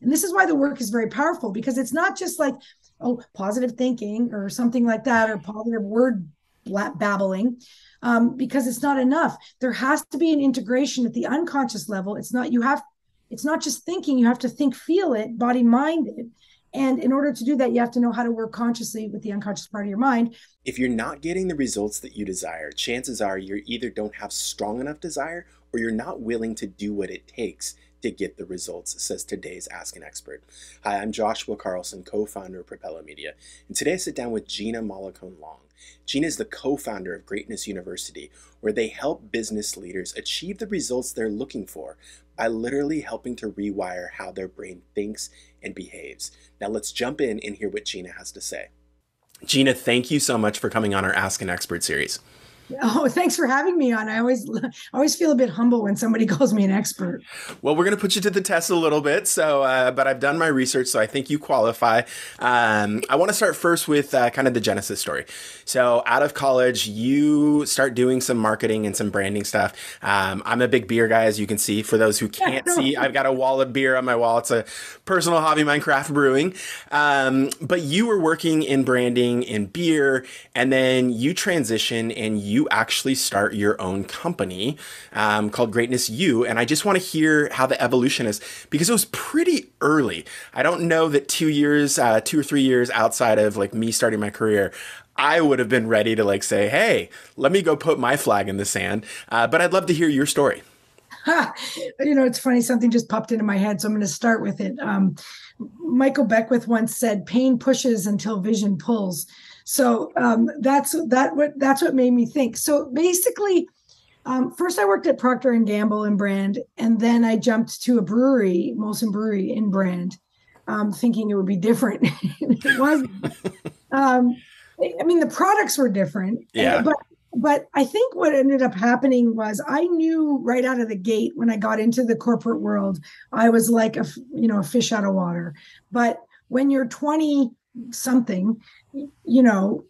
And this is why the work is very powerful because it's not just like, oh, positive thinking or something like that, or positive word babbling, um, because it's not enough. There has to be an integration at the unconscious level. It's not, you have, it's not just thinking, you have to think, feel it, body minded. And in order to do that, you have to know how to work consciously with the unconscious part of your mind. If you're not getting the results that you desire, chances are you either don't have strong enough desire or you're not willing to do what it takes to get the results, says today's Ask an Expert. Hi, I'm Joshua Carlsen, co founder of Propelo Media, and today I sit down with Gina Mollicone Long. Gina is the co founder of Greatness University, where they help business leaders achieve the results they're looking for by literally helping to rewire how their brain thinks and behaves. Now, let's jump in and hear what Gina has to say. Gina, thank you so much for coming on our Ask an Expert series. Oh, thanks for having me on. I always I always feel a bit humble when somebody calls me an expert. Well, we're going to put you to the test a little bit. So, uh, but I've done my research, so I think you qualify. Um, I want to start first with uh, kind of the genesis story. So, out of college, you start doing some marketing and some branding stuff. Um, I'm a big beer guy, as you can see. For those who can't see, I've got a wall of beer on my wall. It's a personal hobby, Minecraft brewing. Um, but you were working in branding in beer, and then you transition and you you actually start your own company um, called Greatness U. And I just want to hear how the evolution is because it was pretty early. I don't know that two years, uh, two or three years outside of like me starting my career, I would have been ready to like say, hey, let me go put my flag in the sand. Uh, but I'd love to hear your story. you know, it's funny, something just popped into my head. So I'm going to start with it. Um, Michael Beckwith once said, pain pushes until vision pulls. So um, that's that what that's what made me think. So basically, um, first I worked at Procter and Gamble in brand, and then I jumped to a brewery, Molson Brewery in brand, um, thinking it would be different. it wasn't. Um, I mean, the products were different. Yeah. But but I think what ended up happening was I knew right out of the gate when I got into the corporate world, I was like a you know a fish out of water. But when you're 20 something you know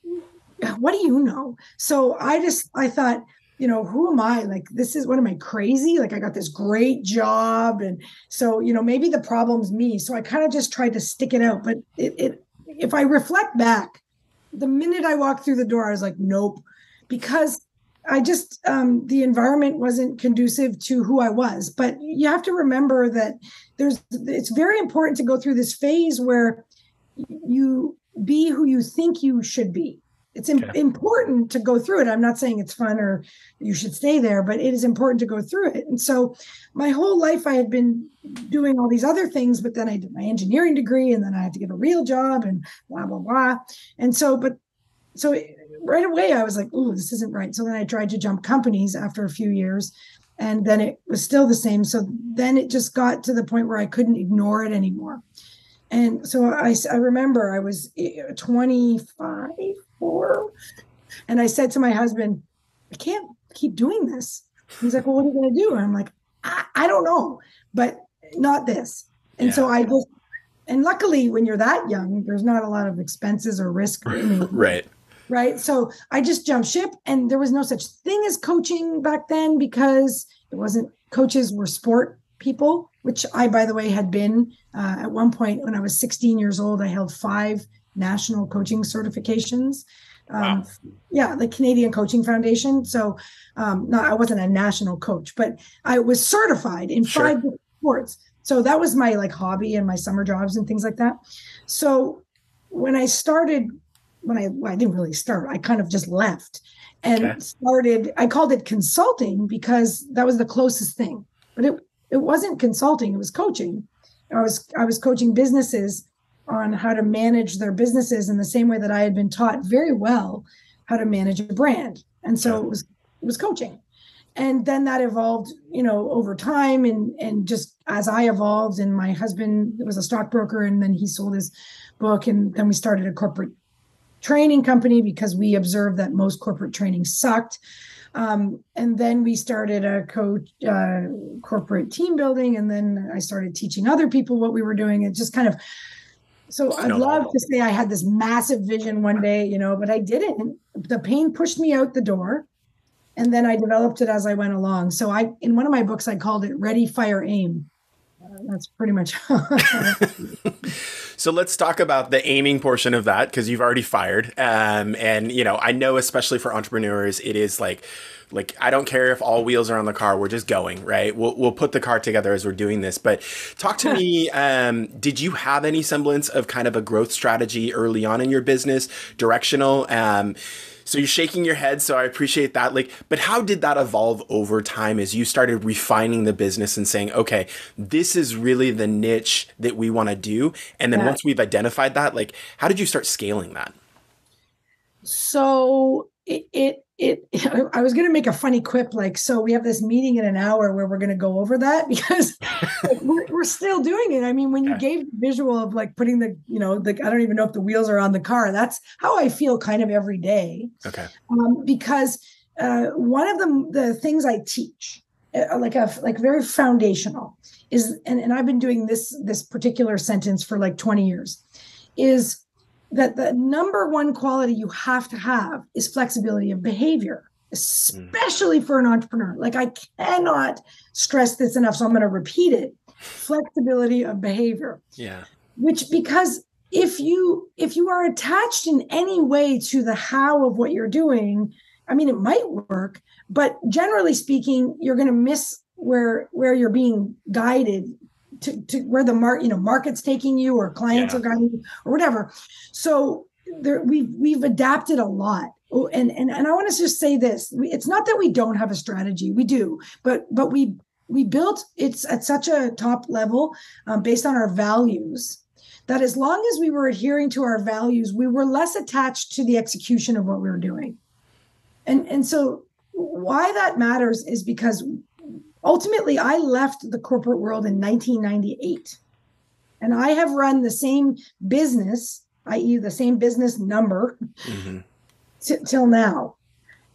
what do you know? So i just i thought you know who am i? Like this is what am i crazy? Like i got this great job and so you know maybe the problem's me. So i kind of just tried to stick it out but it, it if i reflect back the minute i walked through the door i was like nope because i just um the environment wasn't conducive to who i was. But you have to remember that there's it's very important to go through this phase where you be who you think you should be. It's okay. important to go through it. I'm not saying it's fun or you should stay there, but it is important to go through it. And so my whole life I had been doing all these other things, but then I did my engineering degree and then I had to get a real job and blah, blah, blah. And so, but so right away I was like, oh, this isn't right. So then I tried to jump companies after a few years and then it was still the same. So then it just got to the point where I couldn't ignore it anymore. And so I, I remember I was eh, 25, four, and I said to my husband, I can't keep doing this. He's like, Well, what are you going to do? And I'm like, I, I, don't know, but not this. And yeah. so I just, and luckily, when you're that young, there's not a lot of expenses or risk. right. Right. So I just jumped ship, and there was no such thing as coaching back then because it wasn't, coaches were sport people which I, by the way, had been uh, at one point when I was 16 years old. I held five national coaching certifications. Um, wow. Yeah, the Canadian Coaching Foundation. So, um, not I wasn't a national coach, but I was certified in sure. five sports. So that was my like hobby and my summer jobs and things like that. So when I started, when I well, I didn't really start, I kind of just left and okay. started. I called it consulting because that was the closest thing, but it it wasn't consulting, it was coaching. I was I was coaching businesses on how to manage their businesses in the same way that I had been taught very well how to manage a brand. And so it was it was coaching. And then that evolved, you know, over time and and just as I evolved and my husband was a stockbroker and then he sold his book and then we started a corporate training company because we observed that most corporate training sucked. Um, and then we started a coach uh, corporate team building, and then I started teaching other people what we were doing. It just kind of so I'd love to say I had this massive vision one day, you know, but I didn't. The pain pushed me out the door, and then I developed it as I went along. So I, in one of my books, I called it "Ready, Fire, Aim." that's pretty much. so let's talk about the aiming portion of that because you've already fired, um, and you know I know especially for entrepreneurs it is like like I don't care if all wheels are on the car. We're just going, right? We'll we'll put the car together as we're doing this. But talk to me. Um, did you have any semblance of kind of a growth strategy early on in your business, directional? Um, so you're shaking your head, so I appreciate that. Like, but how did that evolve over time as you started refining the business and saying, okay, this is really the niche that we want to do? And then yeah. once we've identified that, like, how did you start scaling that? So it, it it i was going to make a funny quip like so we have this meeting in an hour where we're going to go over that? Because like, we're, we're still doing it. I mean when you gave the visual of like putting the you know the i don't even know if the wheels are on the car that's how i feel kind of every day. Okay. Um, because uh, one of the the things i teach uh, like a like very foundational is and, and i've been doing this this particular sentence for like 20 years is that the number one quality you have to have is flexibility of behavior especially mm. for an entrepreneur. Like i cannot stress this enough so i'm going to repeat it. Flexibility of behavior. Yeah. Which because if you if you are attached in any way to the how of what you're doing i mean it might work but generally speaking you're going to miss where where you're being guided to, to where the mark you know market's taking you or clients yeah. are guiding you or whatever. So there we've we've adapted a lot. Oh, and and and i want to just say this it's not that we don't have a strategy we do but but we we built it's at such a top level um, based on our values that as long as we were adhering to our values we were less attached to the execution of what we were doing. And and so why that matters is because ultimately i left the corporate world in 1998 and i have run the same business i.e the same business number mm-hmm. t- till now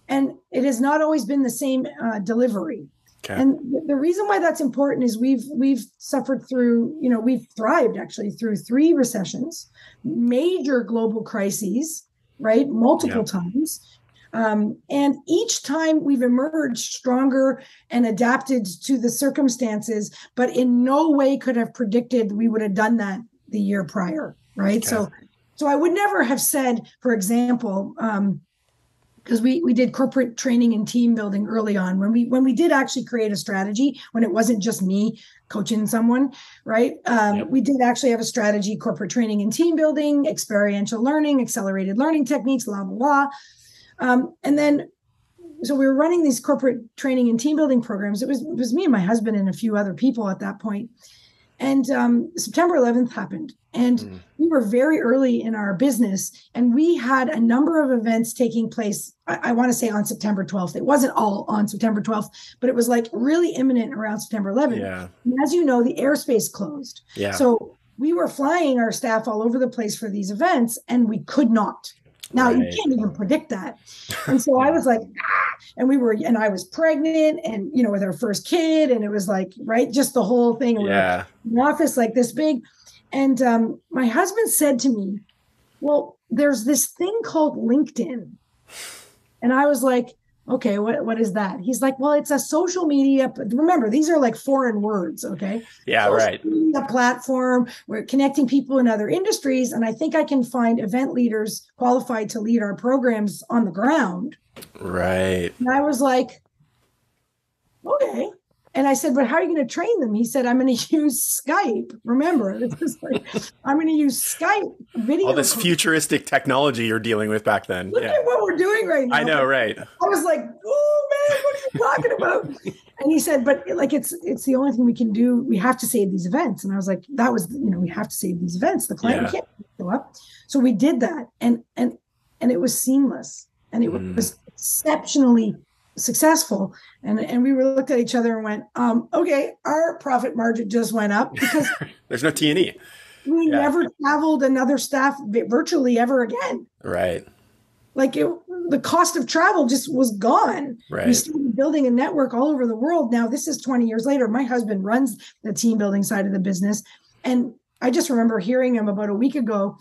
and it has not always been the same uh, delivery okay. and the reason why that's important is we've we've suffered through you know we've thrived actually through three recessions major global crises right multiple yep. times um, and each time we've emerged stronger and adapted to the circumstances, but in no way could have predicted we would have done that the year prior, right? Okay. So, so I would never have said, for example, um, because we we did corporate training and team building early on when we when we did actually create a strategy when it wasn't just me coaching someone right um, yep. we did actually have a strategy corporate training and team building experiential learning accelerated learning techniques blah blah blah um, and then, so we were running these corporate training and team building programs. It was it was me and my husband and a few other people at that point. And um, September 11th happened, and mm. we were very early in our business, and we had a number of events taking place. I, I want to say on September 12th. It wasn't all on September 12th, but it was like really imminent around September 11th. Yeah. And as you know, the airspace closed. Yeah. So we were flying our staff all over the place for these events, and we could not. Now right. you can't even predict that. And so I was like, ah, and we were, and I was pregnant and, you know, with our first kid. And it was like, right, just the whole thing. Yeah. An office like this big. And um, my husband said to me, well, there's this thing called LinkedIn. And I was like, okay what, what is that? He's like well it's a social media remember these are like foreign words okay? Yeah social right. media platform we're connecting people in other industries and i think i can find event leaders qualified to lead our programs on the ground. Right. And i was like okay and I said, but how are you going to train them? He said, I'm going to use Skype. Remember, like, I'm going to use Skype video. All this futuristic technology you're dealing with back then. Look yeah. at what we're doing right now. I know, right? I was like, oh man, what are you talking about? and he said, but like it's it's the only thing we can do. We have to save these events. And I was like, that was you know we have to save these events. The client yeah. can't show up, so we did that, and and and it was seamless, and it mm. was exceptionally successful. And and we were looked at each other and went um, okay our profit margin just went up because there's no t&e we yeah. never traveled another staff virtually ever again. Right. Like it, the cost of travel just was gone. Right. we started building a network all over the world. Now this is 20 years later. My husband runs the team building side of the business. And i just remember hearing him about a week ago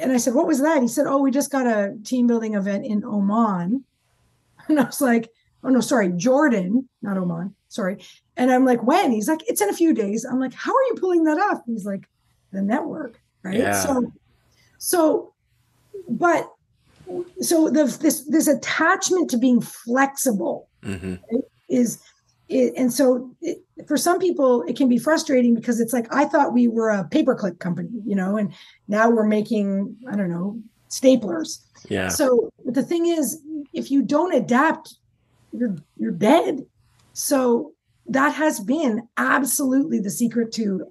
and i said what was that? He said oh we just got a team building event in oman. And i was like oh no, sorry, Jordan, not Oman, sorry. And I'm like, when? He's like, it's in a few days. I'm like, how are you pulling that off? He's like, the network, right? Yeah. So, so, but so the this this attachment to being flexible hmm is it, and so it, for some people it can be frustrating because it's like i thought we were a paperclip company you know and now we're making i don't know staplers Yeah. so but the thing is if you don't adapt you're you're dead. So that has been absolutely the secret to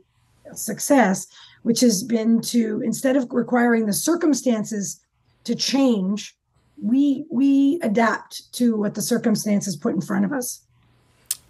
success which has been to instead of requiring the circumstances to change we we adapt to what the circumstances put in front of us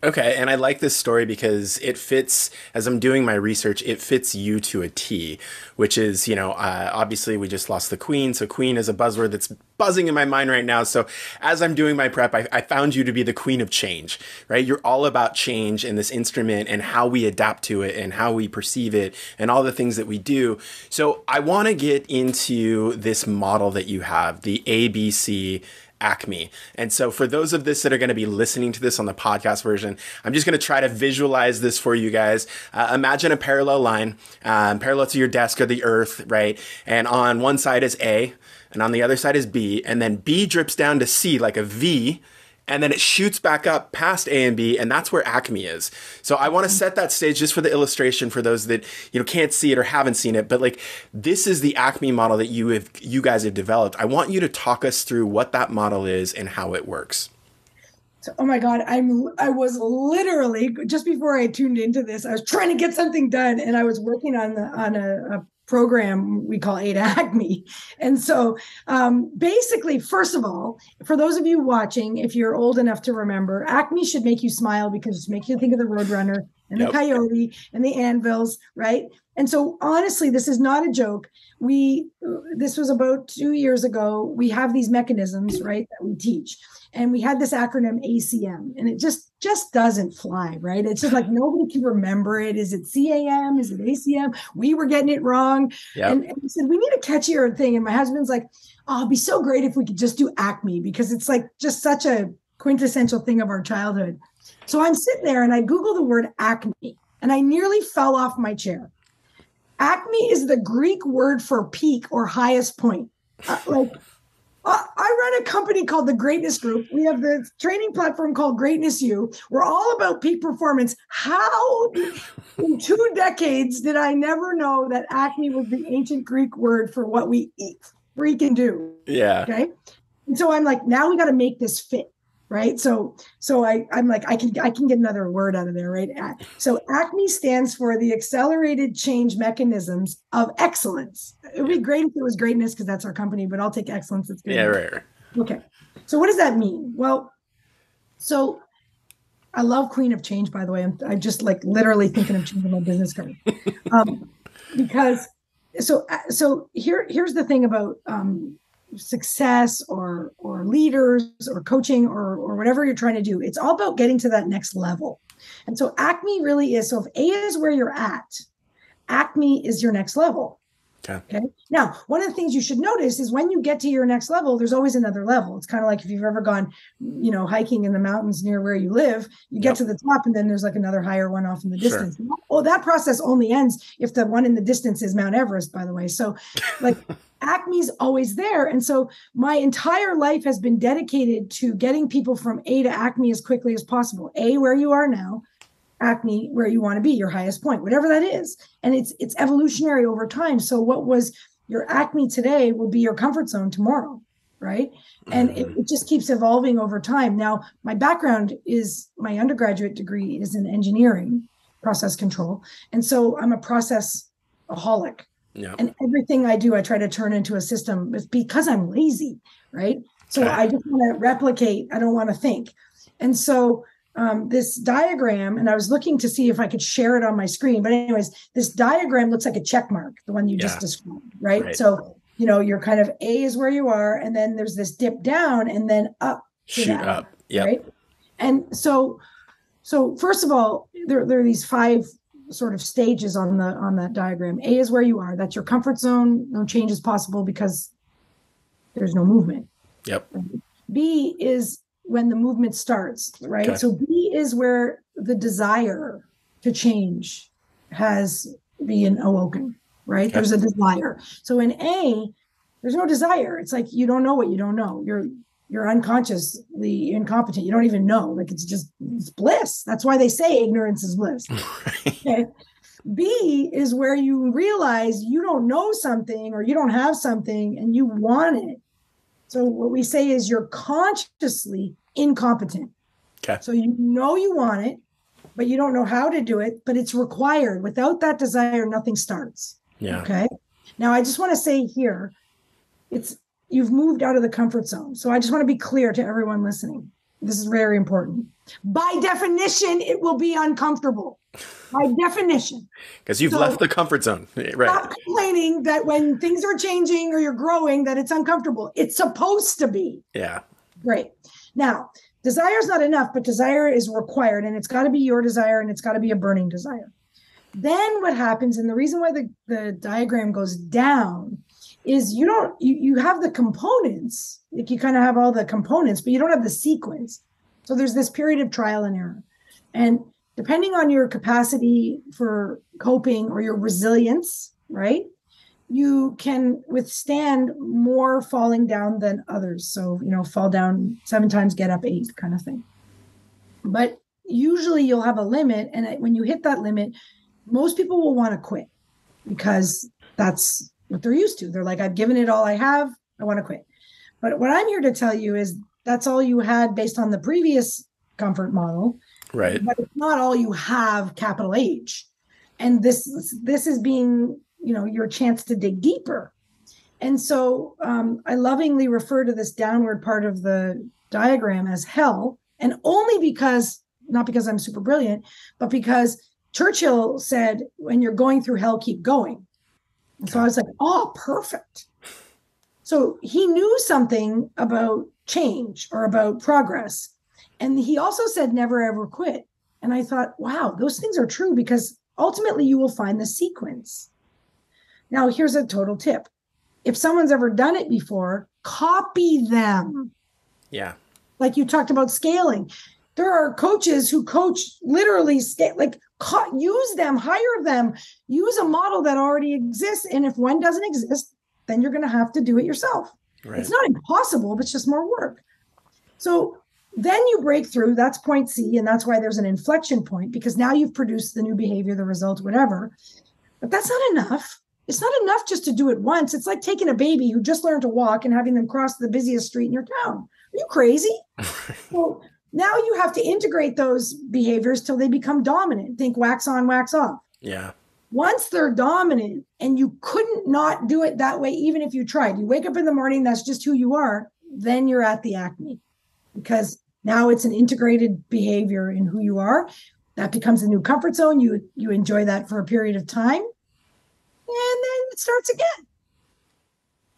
Okay, and I like this story because it fits, as I'm doing my research, it fits you to a T, which is, you know, uh, obviously we just lost the Queen. So, Queen is a buzzword that's buzzing in my mind right now. So, as I'm doing my prep, I, I found you to be the Queen of Change, right? You're all about change and this instrument and how we adapt to it and how we perceive it and all the things that we do. So, I want to get into this model that you have, the ABC Acme. And so, for those of this that are going to be listening to this on the podcast version, I'm just going to try to visualize this for you guys. Uh, imagine a parallel line, um, parallel to your desk or the earth, right? And on one side is A, and on the other side is B, and then B drips down to C like a V. And then it shoots back up past A and B, and that's where Acme is. So I want to set that stage just for the illustration for those that you know can't see it or haven't seen it. But like this is the Acme model that you have you guys have developed. I want you to talk us through what that model is and how it works. So, oh my God, I'm I was literally just before I tuned into this, I was trying to get something done and I was working on the on a, a program we call Ada Acme. And so um, basically, first of all, for those of you watching, if you're old enough to remember, Acme should make you smile because it makes you think of the Roadrunner and Yep. the Coyote and the Anvils, right? And so honestly, this is not a joke. We this was about two years ago. We have these mechanisms, right, that we teach and we had this acronym ACM, and it just just doesn't fly, right? It's just like nobody can remember it. Is it CAM? Is it ACM? We were getting it wrong, Yeah. and, and we said we need a catchier thing. And my husband's like, "Oh, it'd be so great if we could just do Acme because it's like just such a quintessential thing of our childhood." So I'm sitting there and I Google the word acme, and I nearly fell off my chair. Acme is the Greek word for peak or highest point. Uh, like I run a company called the Greatness Group. We have the training platform called Greatness U. We're all about peak performance. How in two decades did I never know that acme was the ancient Greek word for what we eat, freaking do? Yeah. Okay. And so I'm like, now we got to make this fit. Right. So so I, I'm like, I can I can get another word out of there, right? So ACME stands for the accelerated change mechanisms of excellence. It would be great if it was greatness because that's our company, but I'll take excellence. It's good. Yeah. Right. right. Okay. So what does that mean? Well, so I love Queen of Change, by the way. I'm, I'm just like literally thinking of changing my business card. Um, because so so here here's the thing about um, success or or leaders or coaching or or whatever you're trying to do. It's all about getting to that next level. And so Acme really is so if A is where you're at, Acme is your next level. Okay. Okay. Now, one of the things you should notice is when you get to your next level, there's always another level. It's kind of like if you've ever gone, you know, hiking in the mountains near where you live, you get Yep. to the top and then there's like another higher one off in the Sure. distance. Oh, that process only ends if the one in the distance is Mount Everest, by the way. So, like, Acme's always there. And so my entire life has been dedicated to getting people from A to Acme as quickly as possible. A, where you are now, acme where you want to be your highest point whatever that is. And it's it's evolutionary over time. So what was your acme today will be your comfort zone tomorrow right? And it, mm-hmm. it just keeps evolving over time. Now my background is my undergraduate degree is in engineering process control. And so i'm a process aholic Yeah. and everything i do i try to turn into a system it's because i'm lazy right so Okay. i just want to replicate i don't want to think and so um, this diagram, and I was looking to see if I could share it on my screen. But, anyways, this diagram looks like a check mark, the one you Yeah. just described, right? Right. So, you know, you're kind of A is where you are, and then there's this dip down and then up. Shoot that, up. yeah. Right. And so, so first of all, there, there are these five sort of stages on the on that diagram. A is where you are. That's your comfort zone. No change is possible because there's no movement. Yep. B is when the movement starts, right? Okay. So B is where the desire to change has been awoken, right? There's a desire. So in A, there's no desire. It's like you don't know what you don't know. You're you're unconsciously incompetent. You don't even know. Like it's just it's bliss. That's why they say ignorance is bliss. Okay. B is where you realize you don't know something or you don't have something and you want it. So what we say is you're consciously incompetent. Okay. So you know you want it, but you don't know how to do it, but it's required. Without that desire, nothing starts. Yeah. Okay. Now I just want to say here, it's you've moved out of the comfort zone. So I just want to be clear to everyone listening. This is very important. By definition, it will be uncomfortable. By definition. Because you've So- left the comfort zone. Right. Stop complaining that when things are changing or you're growing, that it's uncomfortable. It's supposed to be. Yeah. Great. Now, desire is not enough, but desire is required, and it's got to be your desire and it's got to be a burning desire. Then what happens, and the reason why the, the diagram goes down is you don't you, you have the components, like you kind of have all the components, but you don't have the sequence. So there's this period of trial and error. And depending on your capacity for coping or your resilience, right? you can withstand more falling down than others. So, you know, fall down seven times, get up eight kind of thing. But usually you'll have a limit. And when you hit that limit, most people will want to quit because that's what they're used to. They're like, I've given it all I have. I want to quit. But what I'm here to tell you is that's all you had based on the previous comfort model Right. but it's not all you have capital h and this this is being you know your chance to dig deeper and so um, i lovingly refer to this downward part of the diagram as hell and only because not because i'm super brilliant but because churchill said when you're going through hell keep going and so i was like oh perfect so he knew something about change or about progress and he also said never ever quit. And I thought, wow, those things are true because ultimately you will find the sequence. Now, here's a total tip if someone's ever done it before, copy them. Yeah. Like you talked about scaling. There are coaches who coach literally like use them, hire them, use a model that already exists. And if one doesn't exist, then you're going to have to do it yourself. Right. It's not impossible, but it's just more work. So then you break through. That's point C. And that's why there's an inflection point because now you've produced the new behavior, the result, whatever. But that's not enough. It's not enough just to do it once. It's like taking a baby who just learned to walk and having them cross the busiest street in your town. Are you crazy? well, now you have to integrate those behaviors till they become dominant. Think wax on, wax off. Yeah. once they're dominant and you couldn't not do it that way even if you tried you wake up in the morning that's just who you are then you're at the acme because now it's an integrated behavior in who you are. That becomes a new comfort zone. You you enjoy that for a period of time. And then it starts again.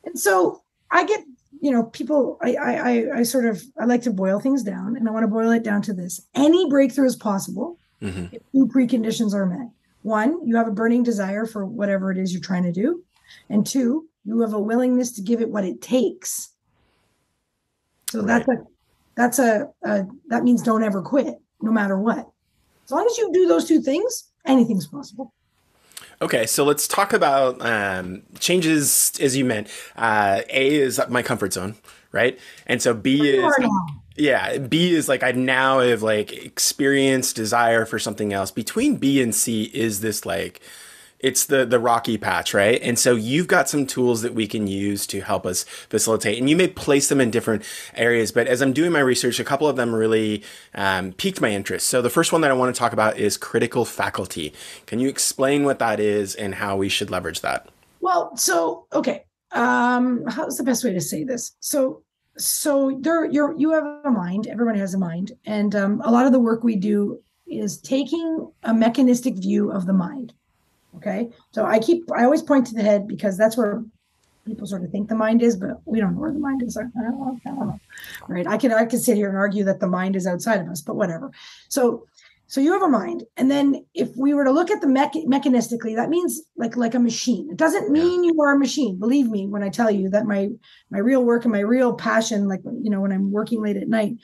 And so i get you know people I, I i i sort of i like to boil things down and i want to boil it down to this any breakthrough is possible hmm if two preconditions are met. One, you have a burning desire for whatever it is you're trying to do. And two, you have a willingness to give it what it takes. So that's a that's a, a that means don't ever quit, no matter what. As long as you do those two things, anything's possible. Okay, so let's talk about um, changes as you meant. Uh, A is my comfort zone, right? And so B is yeah, B is like I now have like experienced desire for something else. Between B and C is this like it's the the rocky patch, right? And so you've got some tools that we can use to help us facilitate, and you may place them in different areas. But as I'm doing my research, a couple of them really um, piqued my interest. So the first one that I want to talk about is critical faculty. Can you explain what that is and how we should leverage that? Well, so okay. Um, how's the best way to say this? So so there you're you have a mind, everyone has a mind, and um, a lot of the work we do is taking a mechanistic view of the mind. Okay. So I keep I always point to the head because that's where people sort of think the mind is, but we don't know where the mind is. I don't know. I don't know. Right. I could I could sit here and argue that the mind is outside of us, but whatever. So so you have a mind, and then if we were to look at the mech- mechanistically, that means like like a machine. It doesn't mean you are a machine. Believe me when I tell you that my my real work and my real passion, like you know when I'm working late at night,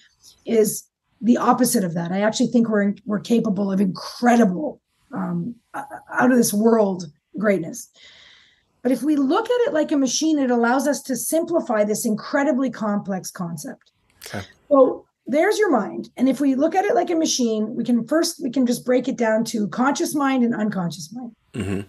is the opposite of that. I actually think we're we're capable of incredible, um, out of this world greatness. But if we look at it like a machine, it allows us to simplify this incredibly complex concept. Okay. So there's your mind. And if we look at it like a machine, we can first we can just break it down to conscious mind and unconscious mind. Mm-hmm.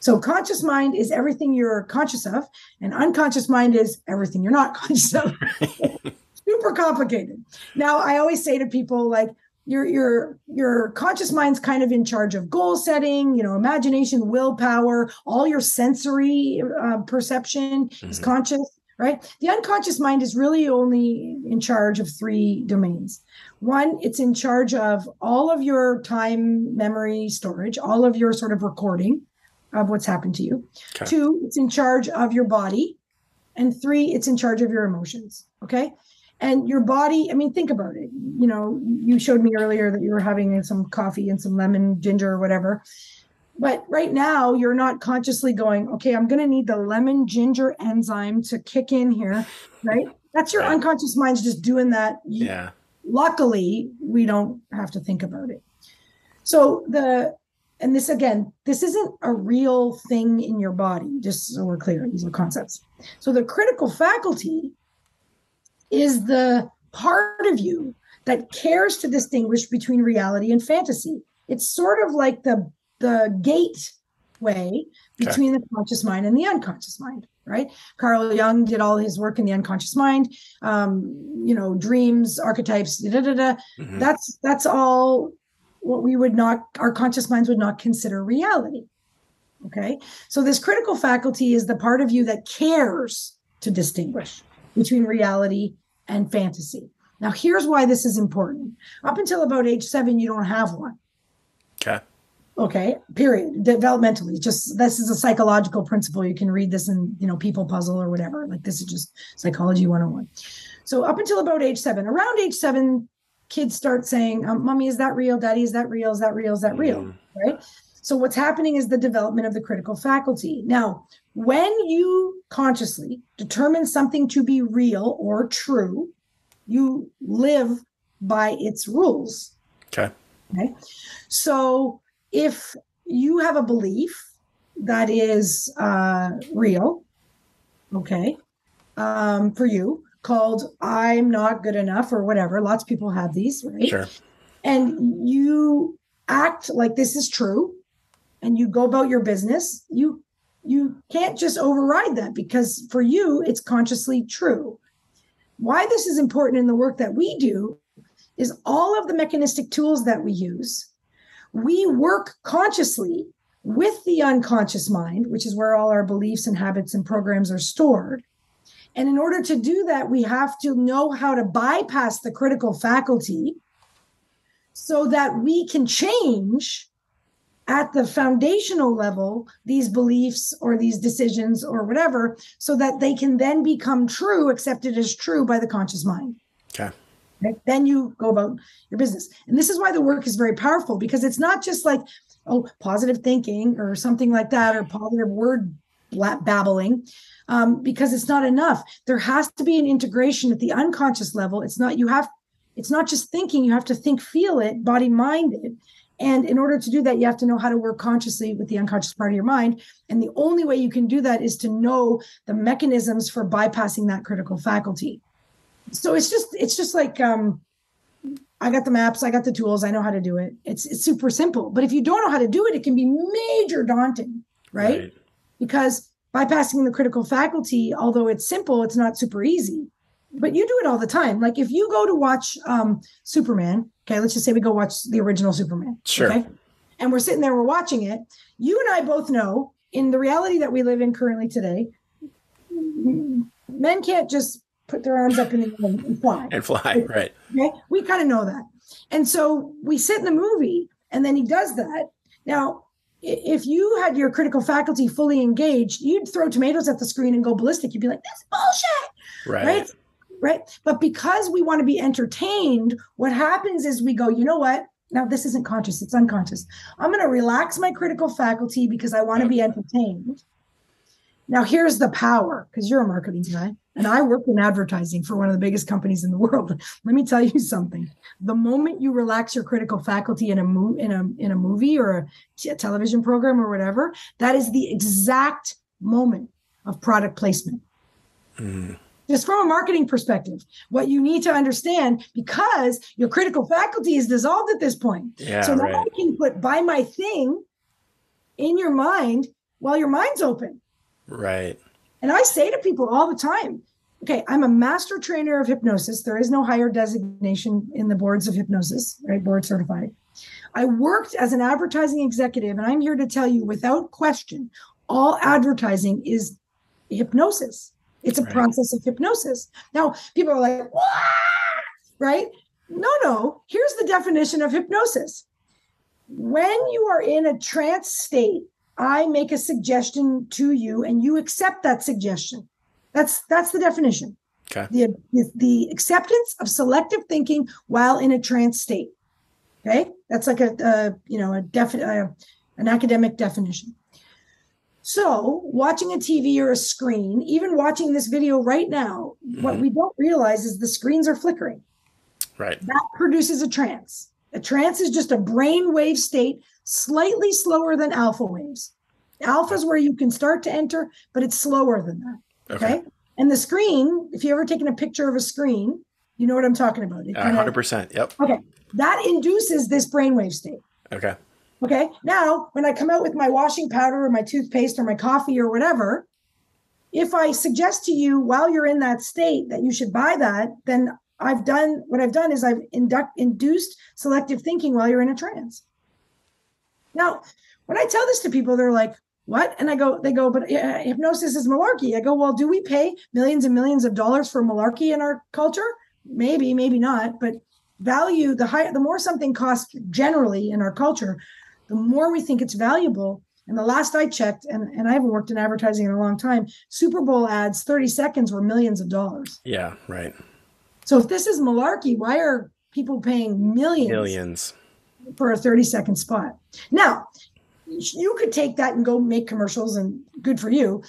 So conscious mind is everything you're conscious of, and unconscious mind is everything you're not conscious of. Super complicated. Now, I always say to people like, your your your conscious mind's kind of in charge of goal setting you know imagination willpower all your sensory uh, perception mm-hmm. is conscious right? The unconscious mind is really only in charge of three domains. One it's in charge of all of your time memory storage all of your sort of recording of what's happened to you. Okay. two it's in charge of your body. And three it's in charge of your emotions okay and your body i mean think about it. You know you showed me earlier that you were having some coffee and some lemon ginger or whatever. But right now you're not consciously going okay i'm going to need the lemon ginger enzyme to kick in here right? That's your unconscious mind's just doing that. Yeah. Luckily we don't have to think about it. So the and this again this isn't a real thing in your body just so we're clear these are concepts. So the critical faculty is the part of you that cares to distinguish between reality and fantasy. It's sort of like the the gateway between okay. the conscious mind and the unconscious mind, right? Carl Jung did all his work in the unconscious mind. Um, you know, dreams, archetypes, da da da. Mm-hmm. That's that's all what we would not our conscious minds would not consider reality. Okay, so this critical faculty is the part of you that cares to distinguish between reality and fantasy. Now, here's why this is important. Up until about age seven, you don't have one. Okay. Okay. Period. Developmentally, just this is a psychological principle. You can read this in, you know, People Puzzle or whatever. Like this is just psychology 101. So up until about age seven, around age seven, kids start saying, um, "Mommy, is that real? Daddy, is that real? Is that real? Is that real?" Mm. Right. So what's happening is the development of the critical faculty. Now, when you consciously determine something to be real or true, you live by its rules. Okay. Okay. So if you have a belief that is uh, real, okay, um, for you, called I'm not good enough or whatever, lots of people have these, right? Sure. And you act like this is true and you go about your business, you you can't just override that because for you it's consciously true. Why this is important in the work that we do is all of the mechanistic tools that we use we work consciously with the unconscious mind which is where all our beliefs and habits and programs are stored. And in order to do that we have to know how to bypass the critical faculty so that we can change at the foundational level these beliefs or these decisions or whatever so that they can then become true accepted as true by the conscious mind. Okay. Then you go about your business. And this is why the work is very powerful because it's not just like oh positive thinking or something like that or positive word babbling um, because it's not enough. There has to be an integration at the unconscious level. It's not you have it's not just thinking you have to think feel it body minded and in order to do that, you have to know how to work consciously with the unconscious part of your mind. And the only way you can do that is to know the mechanisms for bypassing that critical faculty. So it's just it's just like um, I got the maps, I got the tools, I know how to do it. It's it's super simple. But if you don't know how to do it, it can be major daunting, right? right. Because bypassing the critical faculty, although it's simple, it's not super easy. But you do it all the time. Like if you go to watch um, Superman, Okay, let's just say we go watch the original Superman. Sure. Okay. And we're sitting there, we're watching it. You and I both know in the reality that we live in currently today, men can't just put their arms up in the air and fly. And fly, right. Okay. We kind of know that. And so we sit in the movie and then he does that. Now, if you had your critical faculty fully engaged, you'd throw tomatoes at the screen and go ballistic. You'd be like, that's bullshit. Right. right? Right? But because we want to be entertained, what happens is we go, you know what? Now, this isn't conscious, it's unconscious. I'm going to relax my critical faculty because I want to be entertained. Now, here's the power because you're a marketing guy and I work in advertising for one of the biggest companies in the world. Let me tell you something. The moment you relax your critical faculty in a mo- in a in a movie or a, t- a television program or whatever, that is the exact moment of product placement. Mm. Just from a marketing perspective, what you need to understand because your critical faculty is dissolved at this point. Yeah, so now right. I can put buy my thing in your mind while your mind's open. Right. And I say to people all the time, okay, I'm a master trainer of hypnosis. There is no higher designation in the boards of hypnosis, right? Board certified. I worked as an advertising executive, and I'm here to tell you without question, all advertising is hypnosis. It's a right. process of hypnosis. Now, people are like, right? No, no. Here's the definition of hypnosis. When you are in a trance state, I make a suggestion to you and you accept that suggestion. That's that's the definition. Okay. The, the, the acceptance of selective thinking while in a trance state. Okay? That's like a, a you know, a definite uh, an academic definition. So, watching a TV or a screen, even watching this video right now, mm-hmm. what we don't realize is the screens are flickering. Right. That produces a trance. A trance is just a brain wave state slightly slower than alpha waves. Alpha is where you can start to enter, but it's slower than that. Okay. okay. And the screen, if you ever taken a picture of a screen, you know what I'm talking about. It kinda, 100%. Yep. Okay. That induces this brainwave state. Okay. Okay. Now, when I come out with my washing powder or my toothpaste or my coffee or whatever, if I suggest to you while you're in that state that you should buy that, then I've done what I've done is I've induct, induced selective thinking while you're in a trance. Now, when I tell this to people, they're like, what? And I go, they go, but uh, hypnosis is malarkey. I go, well, do we pay millions and millions of dollars for malarkey in our culture? Maybe, maybe not. But value, the higher, the more something costs generally in our culture, the more we think it's valuable. And the last I checked, and, and I haven't worked in advertising in a long time, Super Bowl ads, 30 seconds were millions of dollars. Yeah, right. So if this is malarkey, why are people paying millions? Millions. For a 30 second spot. Now, you could take that and go make commercials and good for you,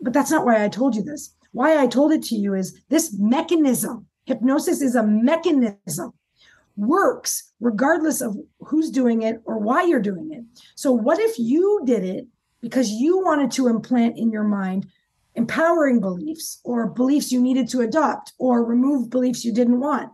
but that's not why I told you this. Why I told it to you is this mechanism, hypnosis is a mechanism works regardless of who's doing it or why you're doing it. So, what if you did it because you wanted to implant in your mind empowering beliefs or beliefs you needed to adopt or remove beliefs you didn't want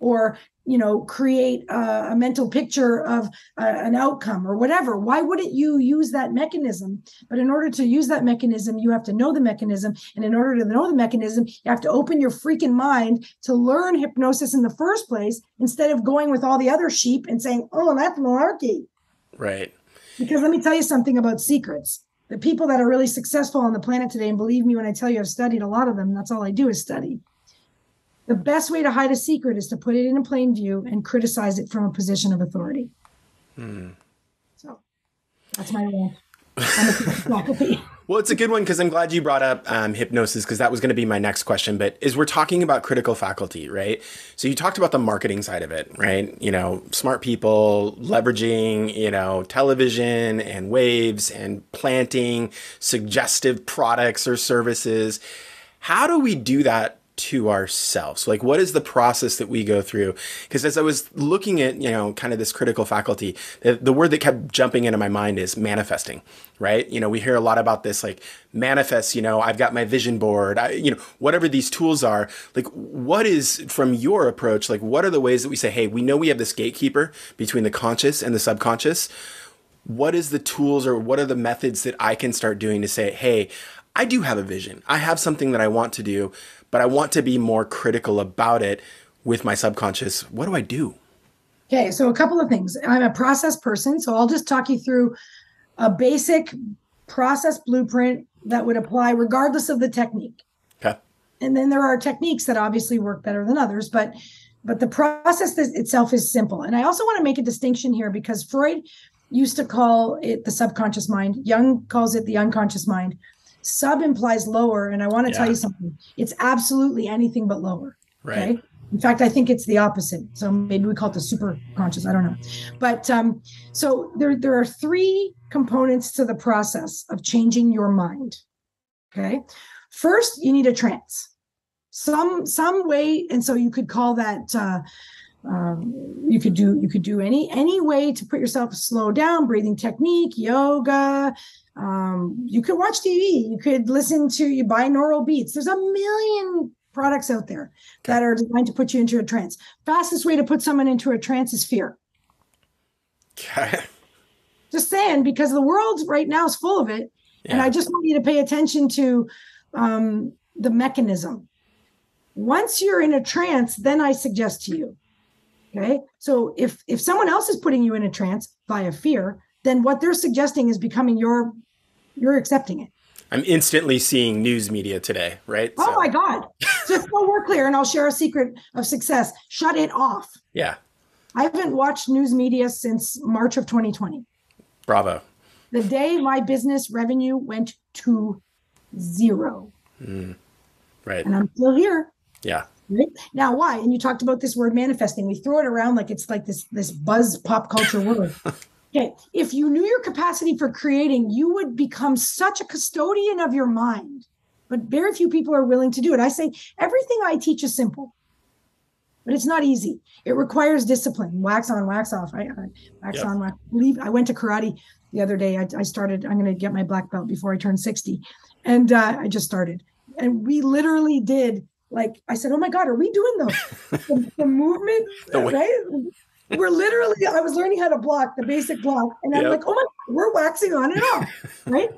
or you know create a, a mental picture of a, an outcome or whatever. Why wouldn't you use that mechanism? But in order to use that mechanism you have to know the mechanism. And in order to know the mechanism you have to open your freaking mind to learn hypnosis in the first place instead of going with all the other sheep and saying oh that's malarkey. Right. Because let me tell you something about secrets. The people that are really successful on the planet today and believe me when i tell you i've studied a lot of them that's all i do is study the best way to hide a secret is to put it in a plain view and criticize it from a position of authority. Hmm. So that's my role. well, it's a good one because I'm glad you brought up um, hypnosis because that was going to be my next question. But is we're talking about critical faculty, right? So you talked about the marketing side of it, right? You know, smart people leveraging, you know, television and waves and planting suggestive products or services. How do we do that to ourselves? Like what is the process that we go through? Because as i was looking at you know kind of this critical faculty the, the, word that kept jumping into my mind is manifesting right? You know we hear a lot about this like manifest you know i've got my vision board I, you know whatever these tools are like what is from your approach like what are the ways that we say hey we know we have this gatekeeper between the conscious and the subconscious. What is the tools or what are the methods that i can start doing to say hey I do have a vision. I have something that I want to do, but I want to be more critical about it with my subconscious. What do I do? Okay, so a couple of things. I'm a process person, so I'll just talk you through a basic process blueprint that would apply regardless of the technique. Okay. And then there are techniques that obviously work better than others, but but the process itself is simple. And I also want to make a distinction here because Freud used to call it the subconscious mind. Jung calls it the unconscious mind. Sub implies lower, and I want to yeah. tell you something. It's absolutely anything but lower. Right. Okay. In fact, I think it's the opposite. So maybe we call it the super conscious. I don't know. But um, so there, there are three components to the process of changing your mind. Okay. First, you need a trance. Some some way, and so you could call that uh, um, you could do you could do any any way to put yourself slow down breathing technique yoga um, you could watch tv you could listen to you buy binaural beats. There's a million products out there that are designed to put you into a trance. Fastest way to put someone into a trance is fear. Okay. Just saying because the world right now is full of it yeah. and i just want you to pay attention to um, the mechanism. Once you're in a trance then i suggest to you Okay. So if if someone else is putting you in a trance via fear, then what they're suggesting is becoming your you're accepting it. I'm instantly seeing news media today, right? Oh so. my God. Just so we're clear, and I'll share a secret of success. Shut it off. Yeah. I haven't watched news media since March of 2020. Bravo. The day my business revenue went to zero. Mm. Right. And I'm still here. Yeah. Right? Now, why? And you talked about this word manifesting. We throw it around like it's like this this buzz pop culture word. okay, if you knew your capacity for creating, you would become such a custodian of your mind. But very few people are willing to do it. I say everything I teach is simple, but it's not easy. It requires discipline. Wax on, wax off. I, I wax yep. on, wax. Leave. I went to karate the other day. I, I started. I'm going to get my black belt before I turn 60, and uh, I just started. And we literally did like I said, oh my God, are we doing the, the, the movement? The right? We're literally, I was learning how to block the basic block. And I'm yep. like, oh my God, we're waxing on and off. right.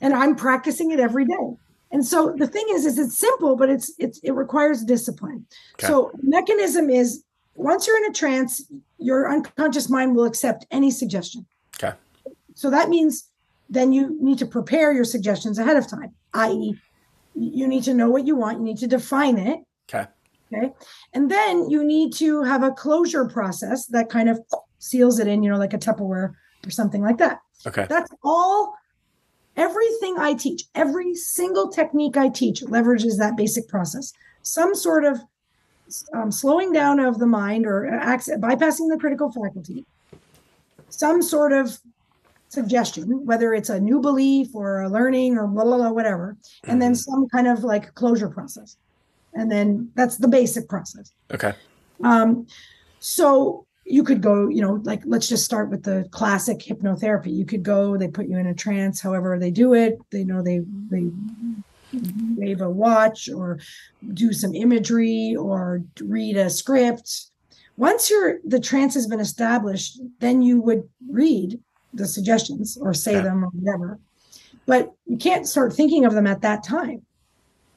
And I'm practicing it every day. And so the thing is, is it's simple, but it's it's it requires discipline. Okay. So mechanism is once you're in a trance, your unconscious mind will accept any suggestion. Okay. So that means then you need to prepare your suggestions ahead of time, i.e., you need to know what you want you need to define it okay okay? And then you need to have a closure process that kind of seals it in you know like a tupperware or something like that. Okay. That's all everything i teach every single technique i teach leverages that basic process. Some sort of um, slowing down of the mind or access, bypassing the critical faculty. Some sort of suggestion, whether it's a new belief or a learning or blah, blah, blah, whatever, and then mm-hmm. some kind of like closure process. And then that's the basic process. Okay. Um, so you could go, you know, like let's just start with the classic hypnotherapy. You could go, they put you in a trance, however they do it. They know they they wave a watch or do some imagery or read a script. Once your the trance has been established, then you would read the suggestions or say yeah. them or whatever. But you can't start thinking of them at that time.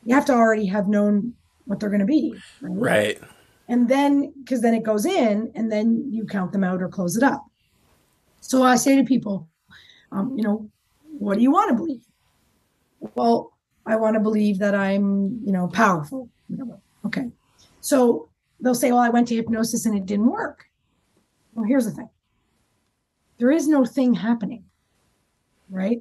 You have to already have known what they're going to be. Right. right. And then, because then it goes in and then you count them out or close it up. So I say to people, um, you know, what do you want to believe? Well, I want to believe that I'm, you know, powerful. Okay. So they'll say, well, I went to hypnosis and it didn't work. Well, here's the thing there is no thing happening right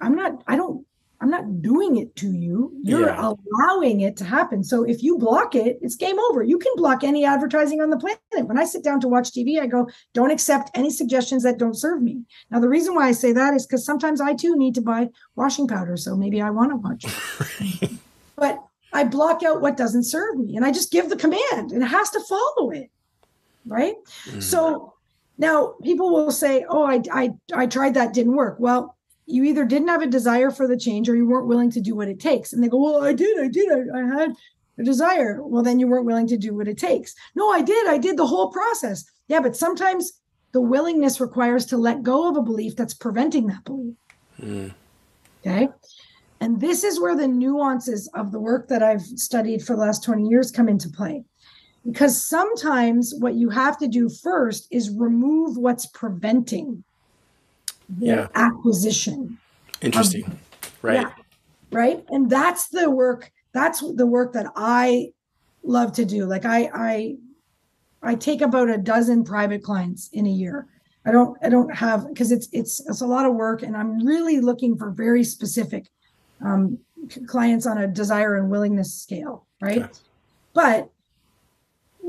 i'm not i don't i'm not doing it to you. You're yeah. allowing it to happen. So if you block it it's game over. You can block any advertising on the planet. When i sit down to watch tv i go don't accept any suggestions that don't serve me. Now the reason why i say that is because sometimes i too need to buy washing powder so maybe i want to watch but i block out what doesn't serve me and i just give the command. And it has to follow it right? Mm. so now, people will say, "Oh, I, I, I tried that, didn't work." Well, you either didn't have a desire for the change, or you weren't willing to do what it takes. And they go, "Well, I did, I did, I, I had a desire." Well, then you weren't willing to do what it takes. No, I did, I did the whole process. Yeah, but sometimes the willingness requires to let go of a belief that's preventing that belief. Mm. Okay. And this is where the nuances of the work that I've studied for the last 20 years come into play because sometimes what you have to do first is remove what's preventing yeah. acquisition. Interesting. Of, right. yeah, right? And that's the work that's the work that i love to do. Like i i i take about a dozen private clients in a year. I don't i don't have because it's it's it's a lot of work and i'm really looking for very specific um, clients on a desire and willingness scale right? Okay. but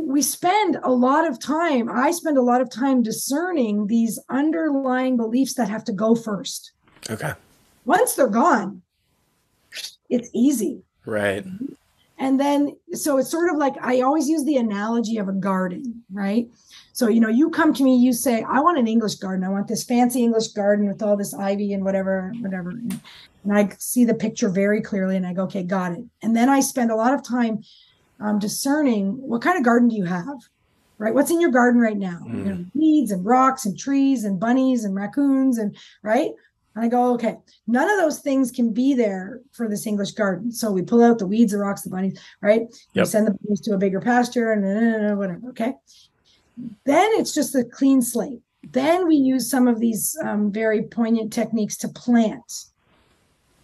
we spend a lot of time, I spend a lot of time discerning these underlying beliefs that have to go first. Okay. Once they're gone, it's easy. Right. And then, so it's sort of like I always use the analogy of a garden, right? So, you know, you come to me, you say, I want an English garden. I want this fancy English garden with all this ivy and whatever, whatever. And I see the picture very clearly and I go, okay, got it. And then I spend a lot of time um, discerning what kind of garden do you have, right? What's in your garden right now? Mm. You know, weeds and rocks and trees and bunnies and raccoons and right. And I go, okay, none of those things can be there for this English garden. So we pull out the weeds, the rocks, the bunnies, right? Yep. We send the bunnies to a bigger pasture and uh, whatever. Okay. Then it's just a clean slate. Then we use some of these um, very poignant techniques to plant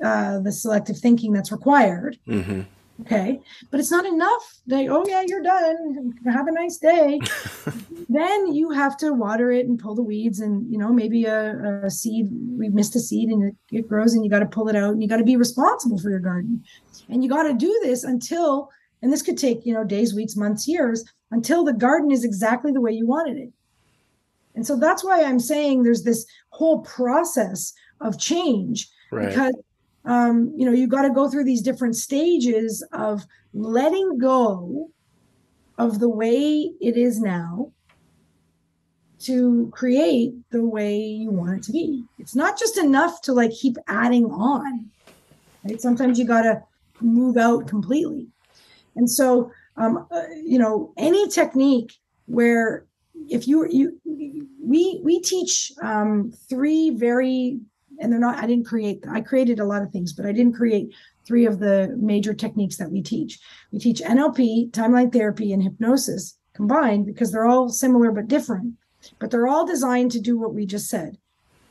uh, the selective thinking that's required. Mm-hmm. Okay. But it's not enough. Like, oh, yeah, you're done. Have a nice day. then you have to water it and pull the weeds and, you know, maybe a, a seed, we missed a seed and it, it grows and you got to pull it out and you got to be responsible for your garden. And you got to do this until, and this could take, you know, days, weeks, months, years until the garden is exactly the way you wanted it. And so that's why I'm saying there's this whole process of change right. because um, you know you got to go through these different stages of letting go of the way it is now to create the way you want it to be. It's not just enough to like keep adding on. Right? Sometimes you got to move out completely. And so um, uh, you know, any technique where if you you we we teach um, three very and they're not i didn't create i created a lot of things but i didn't create three of the major techniques that we teach we teach nlp timeline therapy and hypnosis combined because they're all similar but different but they're all designed to do what we just said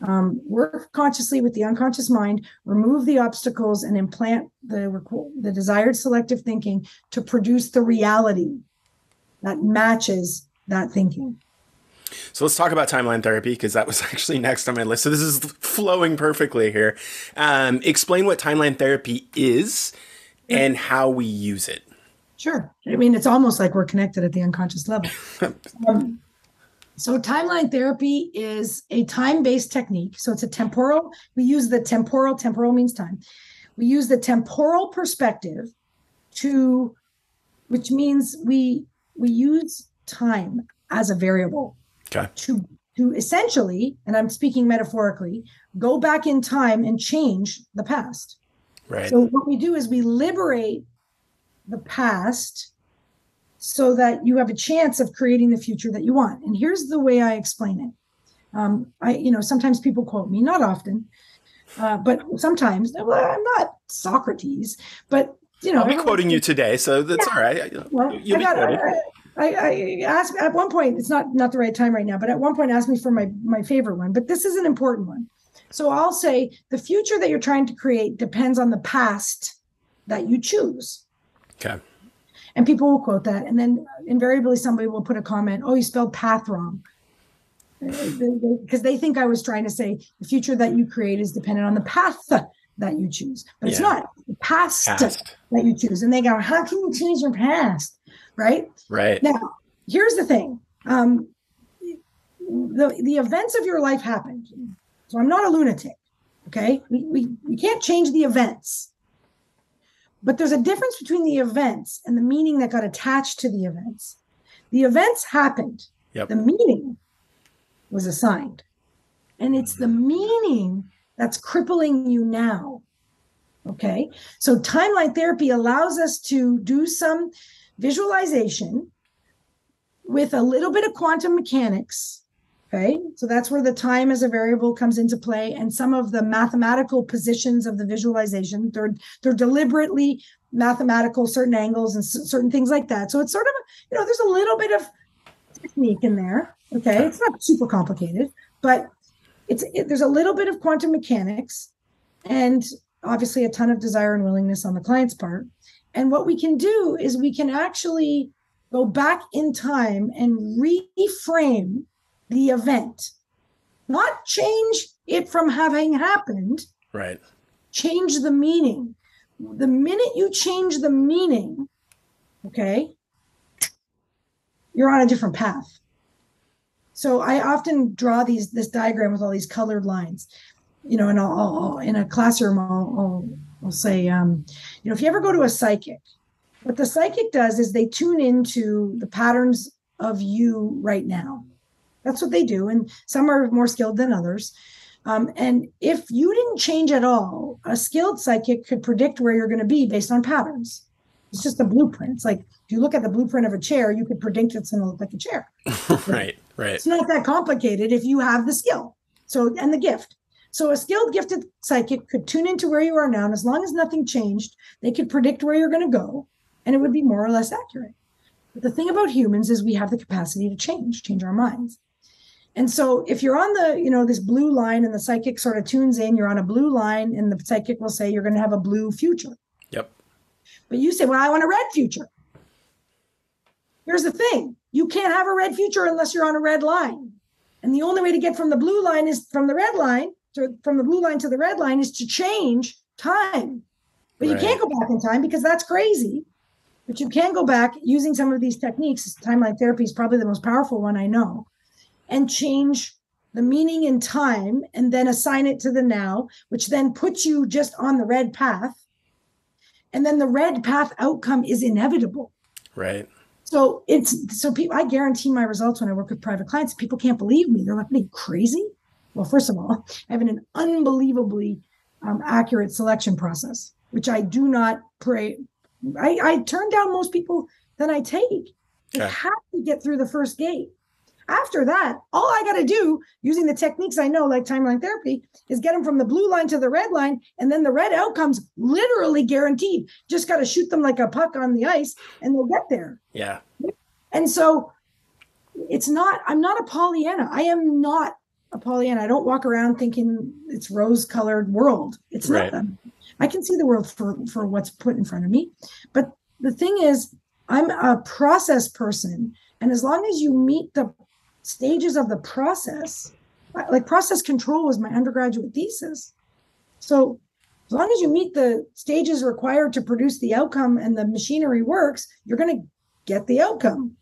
um, work consciously with the unconscious mind, remove the obstacles, and implant the, the desired selective thinking to produce the reality that matches that thinking. So let's talk about timeline therapy because that was actually next on my list. So this is flowing perfectly here. Um, explain what timeline therapy is and how we use it. Sure. I mean, it's almost like we're connected at the unconscious level. um, so, timeline therapy is a time based technique. So, it's a temporal, we use the temporal, temporal means time. We use the temporal perspective to, which means we we use time as a variable okay. to to essentially, and I'm speaking metaphorically, go back in time and change the past. Right. So what we do is we liberate the past so that you have a chance of creating the future that you want. And here's the way I explain it. Um, I, you know, sometimes people quote me, not often, uh, but sometimes. Well, I'm not Socrates, but you know, I'll be quoting you today, so that's yeah. all right. Well, You'll I got, I, I, I asked at one point. It's not not the right time right now, but at one point, asked me for my my favorite one. But this is an important one. So I'll say the future that you're trying to create depends on the past that you choose. Okay. And people will quote that. And then invariably somebody will put a comment, oh, you spelled path wrong. Because they think I was trying to say the future that you create is dependent on the path that you choose. But yeah. it's not the past, past, that you choose. And they go, how can you change your past? Right? Right. Now, here's the thing. Um, the, the events of your life happened. So I'm not a lunatic. Okay. We, we, we can't change the events. But there's a difference between the events and the meaning that got attached to the events. The events happened. Yep. The meaning was assigned. And it's the meaning that's crippling you now. Okay. So timeline therapy allows us to do some visualization with a little bit of quantum mechanics Okay, so that's where the time as a variable comes into play, and some of the mathematical positions of the visualization. They're they're deliberately mathematical, certain angles and c- certain things like that. So it's sort of you know there's a little bit of technique in there. Okay, it's not super complicated, but it's it, there's a little bit of quantum mechanics, and obviously a ton of desire and willingness on the client's part. And what we can do is we can actually go back in time and reframe the event, not change it from having happened. Right. Change the meaning. The minute you change the meaning, okay, you're on a different path. So I often draw these this diagram with all these colored lines, you know, and I'll, I'll in a classroom I'll, I'll we'll say, um, you know, if you ever go to a psychic, what the psychic does is they tune into the patterns of you right now. That's what they do. And some are more skilled than others. Um, and if you didn't change at all, a skilled psychic could predict where you're going to be based on patterns. It's just a blueprint. It's like if you look at the blueprint of a chair, you could predict it's going to look like a chair. right, right. It's not that complicated if you have the skill. So, and the gift. So, a skilled, gifted psychic could tune into where you are now, and as long as nothing changed, they could predict where you're going to go, and it would be more or less accurate. But the thing about humans is we have the capacity to change, change our minds. And so if you're on the, you know, this blue line and the psychic sort of tunes in, you're on a blue line and the psychic will say you're going to have a blue future. Yep. But you say, well, I want a red future. Here's the thing you can't have a red future unless you're on a red line. And the only way to get from the blue line is from the red line to from the blue line to the red line is to change time. But right. you can't go back in time because that's crazy. But you can go back using some of these techniques. Timeline therapy is probably the most powerful one I know, and change the meaning in time and then assign it to the now, which then puts you just on the red path. And then the red path outcome is inevitable. Right. So it's so people. I guarantee my results when I work with private clients. People can't believe me. They're like, "Are you crazy?" Well, first of all, I have an unbelievably um, accurate selection process, which I do not pray. I, I turn down most people that I take. They okay. have to get through the first gate. After that, all I got to do using the techniques I know, like timeline therapy, is get them from the blue line to the red line. And then the red outcomes literally guaranteed. Just got to shoot them like a puck on the ice and they'll get there. Yeah. And so it's not, I'm not a Pollyanna. I am not a Pollyanna. I don't walk around thinking it's rose colored world. It's right. not. I can see the world for, for what's put in front of me. But the thing is, I'm a process person. And as long as you meet the stages of the process. Like process control was my undergraduate thesis. So as long as you meet the stages required to produce the outcome and the machinery works, you're going to get the outcome.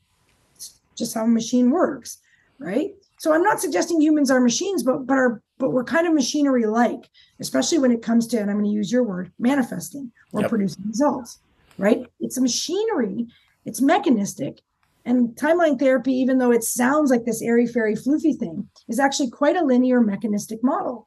It's just how a machine works, right? So I'm not suggesting humans are machines, but but are but we're kind of machinery like, especially when it comes to, and I'm going to use your word, manifesting or yep. producing results, right? It's a machinery, it's mechanistic, and timeline therapy, even though it sounds like this airy fairy floofy thing, is actually quite a linear mechanistic model,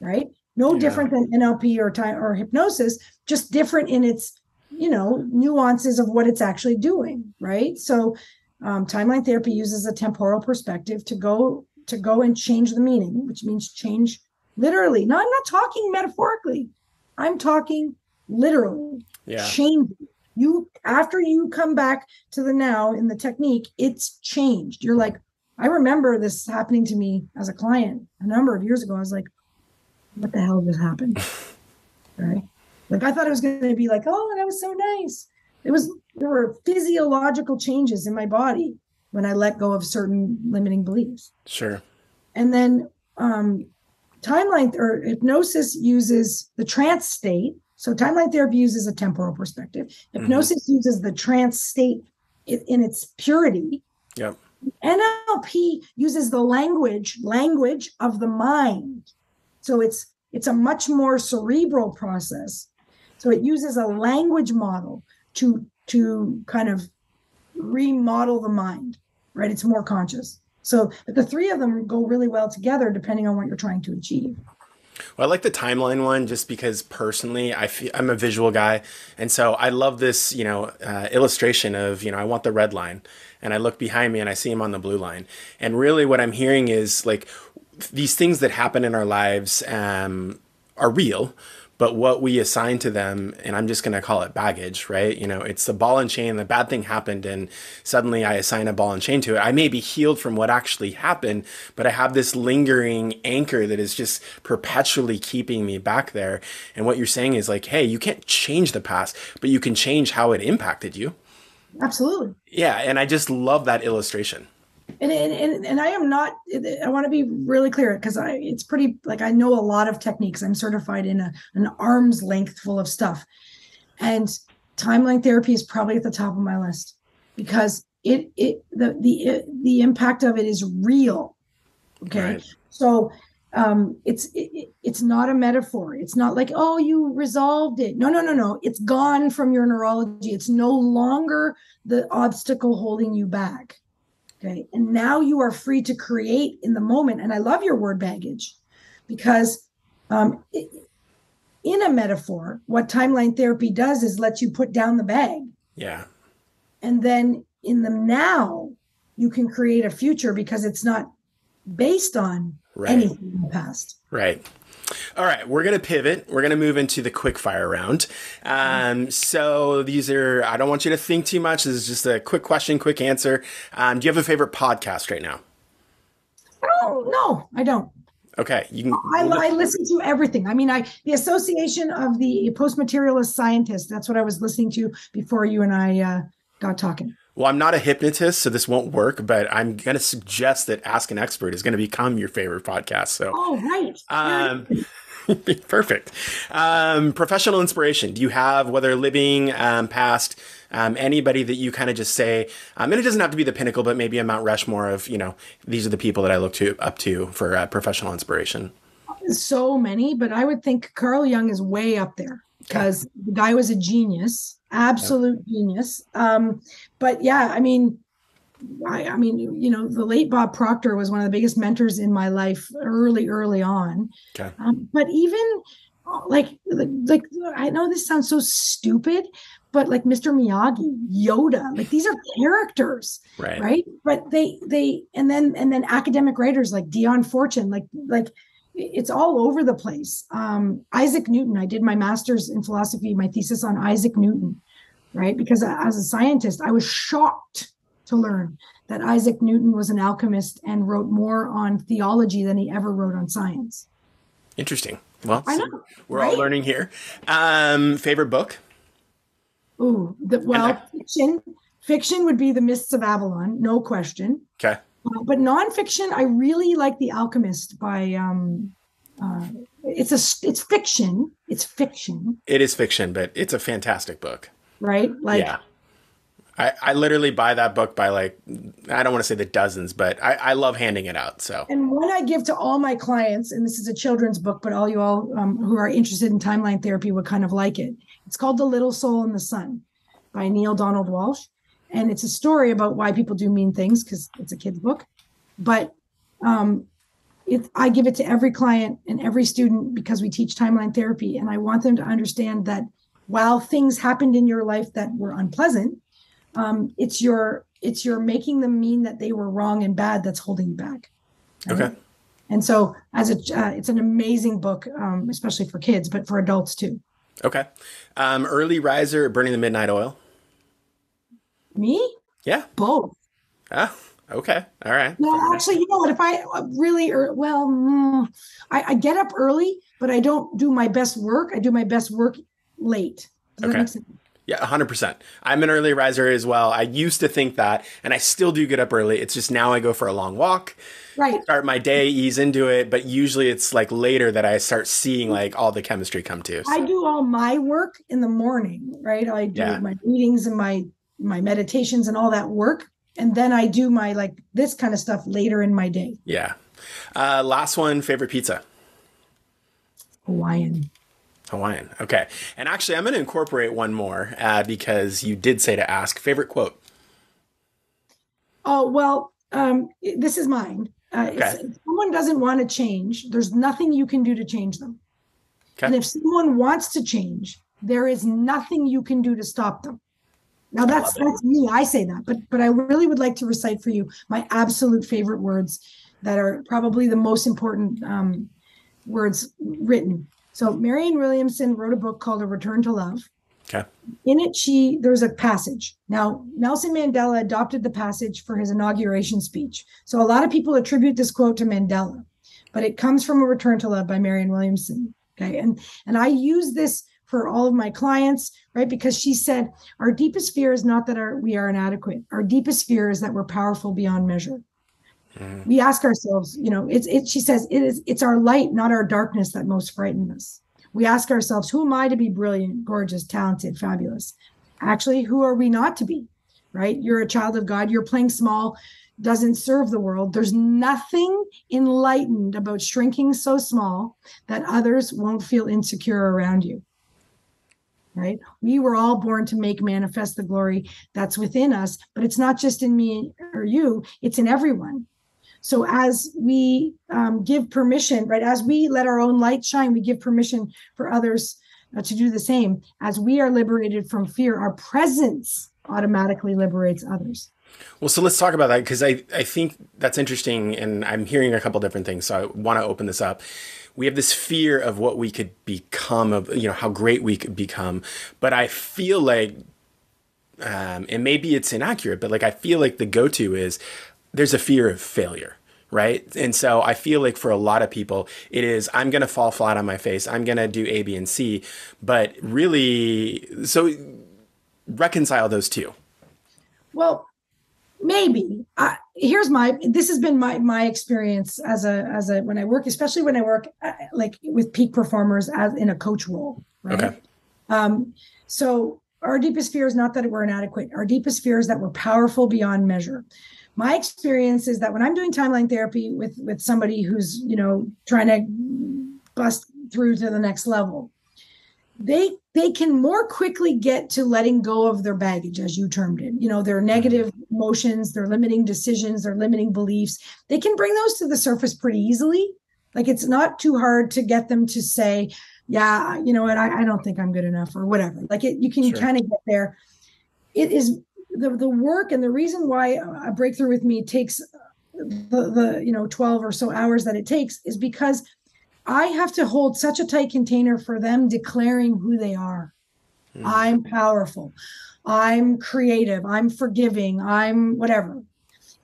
right? No yeah. different than NLP or time or hypnosis, just different in its, you know, nuances of what it's actually doing, right? So um, timeline therapy uses a temporal perspective to go to go and change the meaning, which means change literally. No, I'm not talking metaphorically. I'm talking literally. Yeah. Change you after you come back to the now in the technique it's changed you're like i remember this happening to me as a client a number of years ago i was like what the hell just happened right like i thought it was going to be like oh that was so nice it was there were physiological changes in my body when i let go of certain limiting beliefs sure and then um timeline or hypnosis uses the trance state so timeline therapy uses a temporal perspective. Mm-hmm. Hypnosis mm-hmm. uses the trance state in its purity. Yep. NLP uses the language language of the mind. So it's it's a much more cerebral process. So it uses a language model to to kind of remodel the mind, right? It's more conscious. So the three of them go really well together depending on what you're trying to achieve. Well, I like the timeline one just because personally, I feel, I'm a visual guy, and so I love this, you know, uh, illustration of you know I want the red line, and I look behind me and I see him on the blue line, and really what I'm hearing is like these things that happen in our lives um, are real, but what we assign to them and i'm just going to call it baggage right? You know it's the ball and chain the bad thing happened and suddenly i assign a ball and chain to it. I may be healed from what actually happened but i have this lingering anchor that is just perpetually keeping me back there. And what you're saying is like hey you can't change the past but you can change how it impacted you. Absolutely. Yeah and i just love that illustration and and, and I am not. I want to be really clear because I it's pretty like I know a lot of techniques. I'm certified in a, an arm's length full of stuff, and timeline therapy is probably at the top of my list because it it the the it, the impact of it is real. Okay, right. so um, it's it, it's not a metaphor. It's not like oh you resolved it. No, no, no, no. It's gone from your neurology. It's no longer the obstacle holding you back. Okay, and now you are free to create in the moment. And I love your word baggage because um, it, in a metaphor, what timeline therapy does is let you put down the bag. Yeah. And then in the now, you can create a future because it's not based on right. anything in the past. Right. All right, we're going to pivot. We're going to move into the quick fire round. Um, so these are, I don't want you to think too much. This is just a quick question, quick answer. Um, do you have a favorite podcast right now? Oh, no, I don't. Okay, you can. I, I, listen to everything. I mean, I the Association of the Post Materialist Scientists. That's what I was listening to before you and I uh, got talking. Well, I'm not a hypnotist, so this won't work. But I'm going to suggest that Ask an Expert is going to become your favorite podcast. So, oh right, um, perfect. Um, professional inspiration. Do you have whether living, um, past? um, anybody that you kind of just say, um, and it doesn't have to be the pinnacle, but maybe a Mount Rushmore of, you know, these are the people that I look to up to for uh, professional inspiration? So many, but I would think Carl Jung is way up there because the guy was a genius, absolute genius. Um, but yeah, I mean, I, I, mean, you know, the late Bob Proctor was one of the biggest mentors in my life early, early on. Okay. Um, but even like, like, like, I know this sounds so stupid, but like Mr. Miyagi, Yoda, like these are characters, right? Right. But they they and then and then academic writers like Dion Fortune, like like it's all over the place. Um, Isaac Newton. I did my master's in philosophy, my thesis on Isaac Newton, right? Because as a scientist, I was shocked to learn that Isaac Newton was an alchemist and wrote more on theology than he ever wrote on science. Interesting. Well, I know, we're right? all learning here. Um, favorite book? Ooh, the, well, fiction. Fiction would be The Mists of Avalon, no question. Okay. Uh, but nonfiction, I really like The Alchemist by. Um, uh, it's a it's fiction. It's fiction. It is fiction, but it's a fantastic book. Right? Like. Yeah. I, I literally buy that book by like I don't want to say the dozens, but I, I love handing it out. So and one I give to all my clients, and this is a children's book, but all you all um, who are interested in timeline therapy would kind of like it. It's called The Little Soul and the Sun by Neale Donald Walsch. And it's a story about why people do mean things because it's a kid's book. But um, it, I give it to every client and every student because we teach timeline therapy. And I want them to understand that while things happened in your life that were unpleasant, um, it's your it's your making them mean that they were wrong and bad that's holding you back. Right? Okay. And so, as a, uh, it's an amazing book, um, especially for kids, but for adults too. Okay. Um, early riser, burning the midnight oil. Me? Yeah. Both. Ah, okay. All right. No, actually, you know what? If I uh, really, er, well, mm, I, I, get up early, but I don't do my best work. I do my best work late. Does okay. Yeah, 100%. I'm an early riser as well. I used to think that, and I still do get up early. It's just now I go for a long walk, right. start my day, ease into it. But usually it's like later that I start seeing like all the chemistry come to. So. I do all my work in the morning, right? I do yeah. my meetings and my my meditations and all that work. And then I do my like this kind of stuff later in my day. Yeah. Uh, last one, favorite pizza? Hawaiian. Hawaiian. Okay. And actually, I'm going to incorporate one more uh, because you did say to ask favorite quote. Oh, well, um, this is mine. Uh, okay. If someone doesn't want to change, there's nothing you can do to change them. Okay. And if someone wants to change, there is nothing you can do to stop them. Now that's that's me. I say that, but but I really would like to recite for you my absolute favorite words that are probably the most important um, words written so Marianne Williamson wrote a book called A Return to Love. Okay. In it, she there's a passage. Now Nelson Mandela adopted the passage for his inauguration speech. So a lot of people attribute this quote to Mandela, but it comes from A Return to Love by Marianne Williamson. Okay, and and I use this for all of my clients, right? Because she said, our deepest fear is not that our, we are inadequate. Our deepest fear is that we're powerful beyond measure. Mm. We ask ourselves, you know, it's it. She says it is. It's our light, not our darkness, that most frighten us. We ask ourselves, who am I to be brilliant, gorgeous, talented, fabulous? Actually, who are we not to be? right? You're a child of God. You're playing small doesn't serve the world. There's nothing enlightened about shrinking so small that others won't feel insecure around you. Right? We were all born to make manifest the glory that's within us, but it's not just in me or you, it's in everyone. So as we um, give permission, right, as we let our own light shine, we give permission for others uh, to do the same. As we are liberated from fear, our presence automatically liberates others. Well, so let's talk about that because I, I think that's interesting and I'm hearing a couple different things. So I want to open this up. We have this fear of what we could become, of you know how great we could become, but I feel like, um, and maybe it's inaccurate, but like I feel like the go-to is there's a fear of failure right? And so I feel like for a lot of people, it is I'm going to fall flat on my face. I'm going to do A, B, and C. But really, so reconcile those two. Well, maybe uh, here's my this has been my my experience as a as a when i work especially when i work uh, like with peak performers as in a coach role right okay. um so our deepest fear is not that we're inadequate our deepest fear is that we're powerful beyond measure my experience is that when i'm doing timeline therapy with with somebody who's you know trying to bust through to the next level they they can more quickly get to letting go of their baggage as you termed it. You know their mm-hmm. negative emotions their limiting decisions their limiting beliefs. They can bring those to the surface pretty easily. Like it's not too hard to get them to say yeah you know what? I, I don't think i'm good enough or whatever. Like it, you can sure. kind of get there. It is the, the work and the reason why a breakthrough with me takes the, the you know 12 or so hours that it takes is because I have to hold such a tight container for them declaring who they are. Mm. I'm powerful. I'm creative. I'm forgiving. I'm whatever.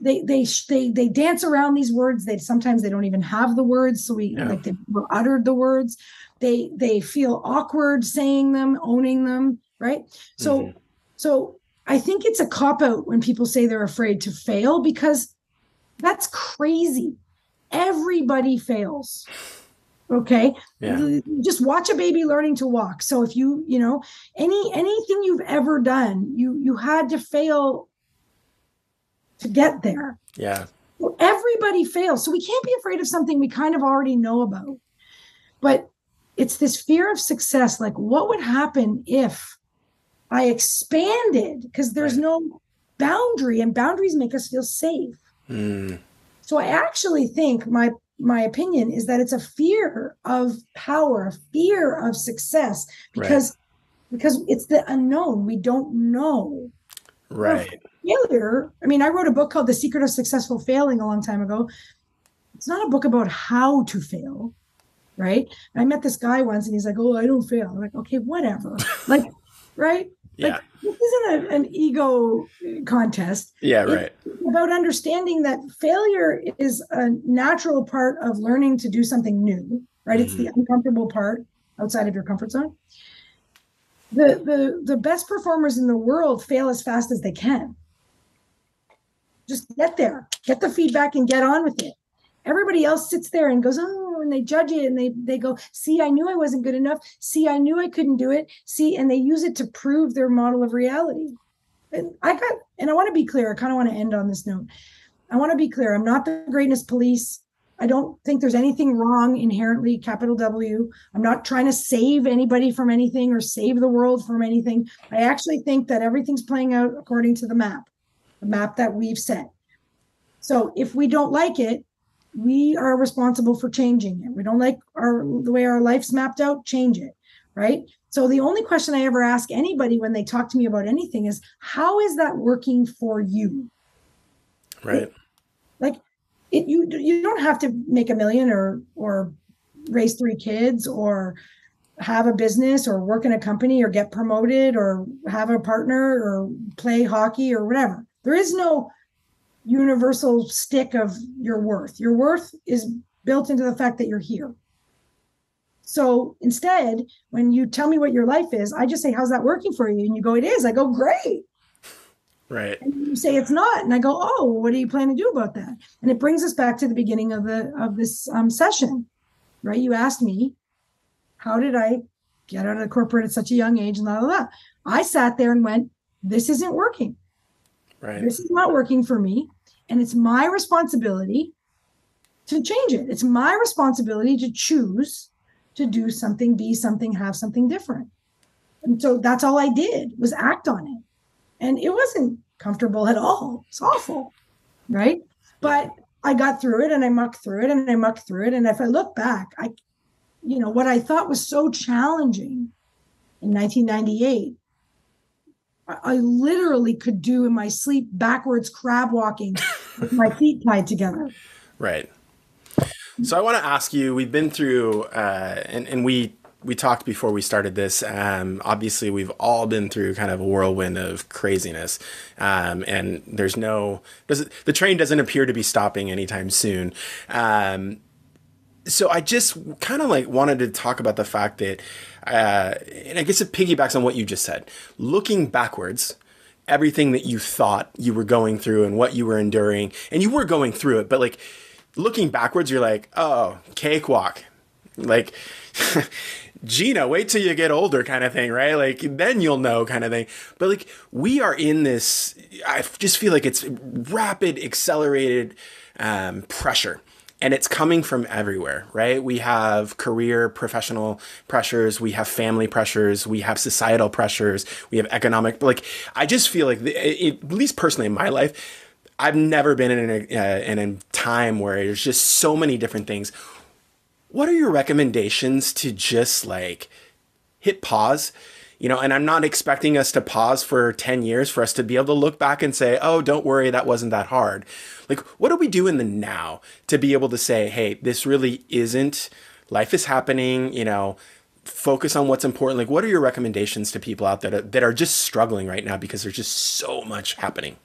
They they they they dance around these words. They sometimes they don't even have the words, so we yeah. like they were uttered the words. They they feel awkward saying them, owning them, right? So mm-hmm. so I think it's a cop out when people say they're afraid to fail because that's crazy. Everybody fails okay? Yeah. just watch a baby learning to walk. So if you you know any anything you've ever done you you had to fail to get there. Yeah. Everybody fails. So we can't be afraid of something we kind of already know about. But it's this fear of success. Like what would happen if i expanded? Because there's right. no boundary and boundaries make us feel safe. Mm. so i actually think my my opinion is that it's a fear of power, a fear of success because right. because it's the unknown. We don't know. Right. Failure. I mean, I wrote a book called The Secret of Successful Failing a long time ago. It's not a book about how to fail, right? I met this guy once and he's like, "Oh, I don't fail." I'm like, "Okay, whatever." like, right? Yeah. Like, this isn't a, an ego contest. Yeah, right. It's about understanding that failure is a natural part of learning to do something new, right? Mm-hmm. It's the mm-hmm. uncomfortable part outside of your comfort zone. The, the the best performers in the world fail as fast as they can. Just get there, get the feedback and get on with it. Everybody else sits there and goes, "Oh, and they judge it and they they go, see, I knew I wasn't good enough. See, I knew I couldn't do it. See, and they use it to prove their model of reality. And I got, and I want to be clear. I kind of want to end on this note. I want to be clear. I'm not the greatness police. I don't think there's anything wrong inherently, capital W. I'm not trying to save anybody from anything or save the world from anything. I actually think that everything's playing out according to the map, the map that we've set. So if we don't like it, we are responsible for changing it. We don't like our the way our life's mapped out, change it, right? So the only question I ever ask anybody when they talk to me about anything is how is that working for you? Right. Like it you you don't have to make a million or or raise three kids or have a business or work in a company or get promoted or have a partner or play hockey or whatever. There is no universal stick of your worth. Your worth is built into the fact that you're here. So instead, when you tell me what your life is, I just say, How's that working for you? And you go, It is. I go, Great. Right. And you say it's not. And I go, Oh, what do you plan to do about that? And it brings us back to the beginning of the of this um, session. Right. You asked me, how did I get out of the corporate at such a young age? And blah, blah, blah. I sat there and went, This isn't working Right. This is not working for me. And it's my responsibility to change it. It's my responsibility to choose to do something, be something, have something different. And so that's all I did was act on it. And it wasn't comfortable at all. It's awful. Right. But I got through it and I mucked through it and I mucked through it. And if I look back, I, you know, what I thought was so challenging in 1998, I, literally could do in my sleep backwards crab walking with my feet tied together. Right. So I want to ask you. We've been through, uh, and and we we talked before we started this. Um, obviously, we've all been through kind of a whirlwind of craziness, um, and there's no does the train doesn't appear to be stopping anytime soon. Um, so I just kind of like wanted to talk about the fact that, uh, and I guess it piggybacks on what you just said. Looking backwards, everything that you thought you were going through and what you were enduring, and you were going through it, but like looking backwards, you're like, oh, cakewalk. Like, Gina, wait till you get older, kind of thing, right? Like, then you'll know, kind of thing. But like, we are in this, I just feel like it's rapid, accelerated um, pressure. And it's coming from everywhere, right? We have career, professional pressures, we have family pressures, we have societal pressures, we have economic. Like, I just feel like, the, at least personally in my life, I've never been in a, uh, in a time where there's just so many different things. What are your recommendations to just like hit pause? You know, and I'm not expecting us to pause for 10 years for us to be able to look back and say, oh, don't worry, that wasn't that hard. Like, what do we do in the now to be able to say, hey, this really isn't, life is happening, you know, focus on what's important? Like, what are your recommendations to people out there that are just struggling right now because there's just so much happening?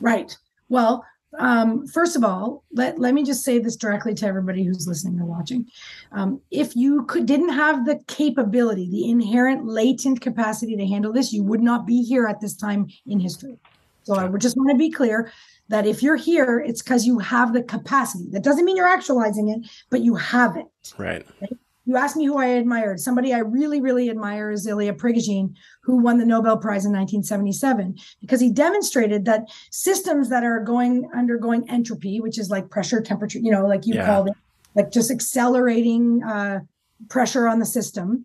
Right. Well, um, first of all, let, let me just say this directly to everybody who's listening or watching. Um, if you could didn't have the capability, the inherent latent capacity to handle this, you would not be here at this time in history. So I would just want to be clear that if you're here, it's because you have the capacity. That doesn't mean you're actualizing it, but you have it. Right. right? You asked me who I admired. Somebody I really, really admire is Ilya Prigogine, who won the Nobel Prize in 1977, because he demonstrated that systems that are going undergoing entropy, which is like pressure, temperature, you know, like you yeah. called it, like just accelerating uh, pressure on the system.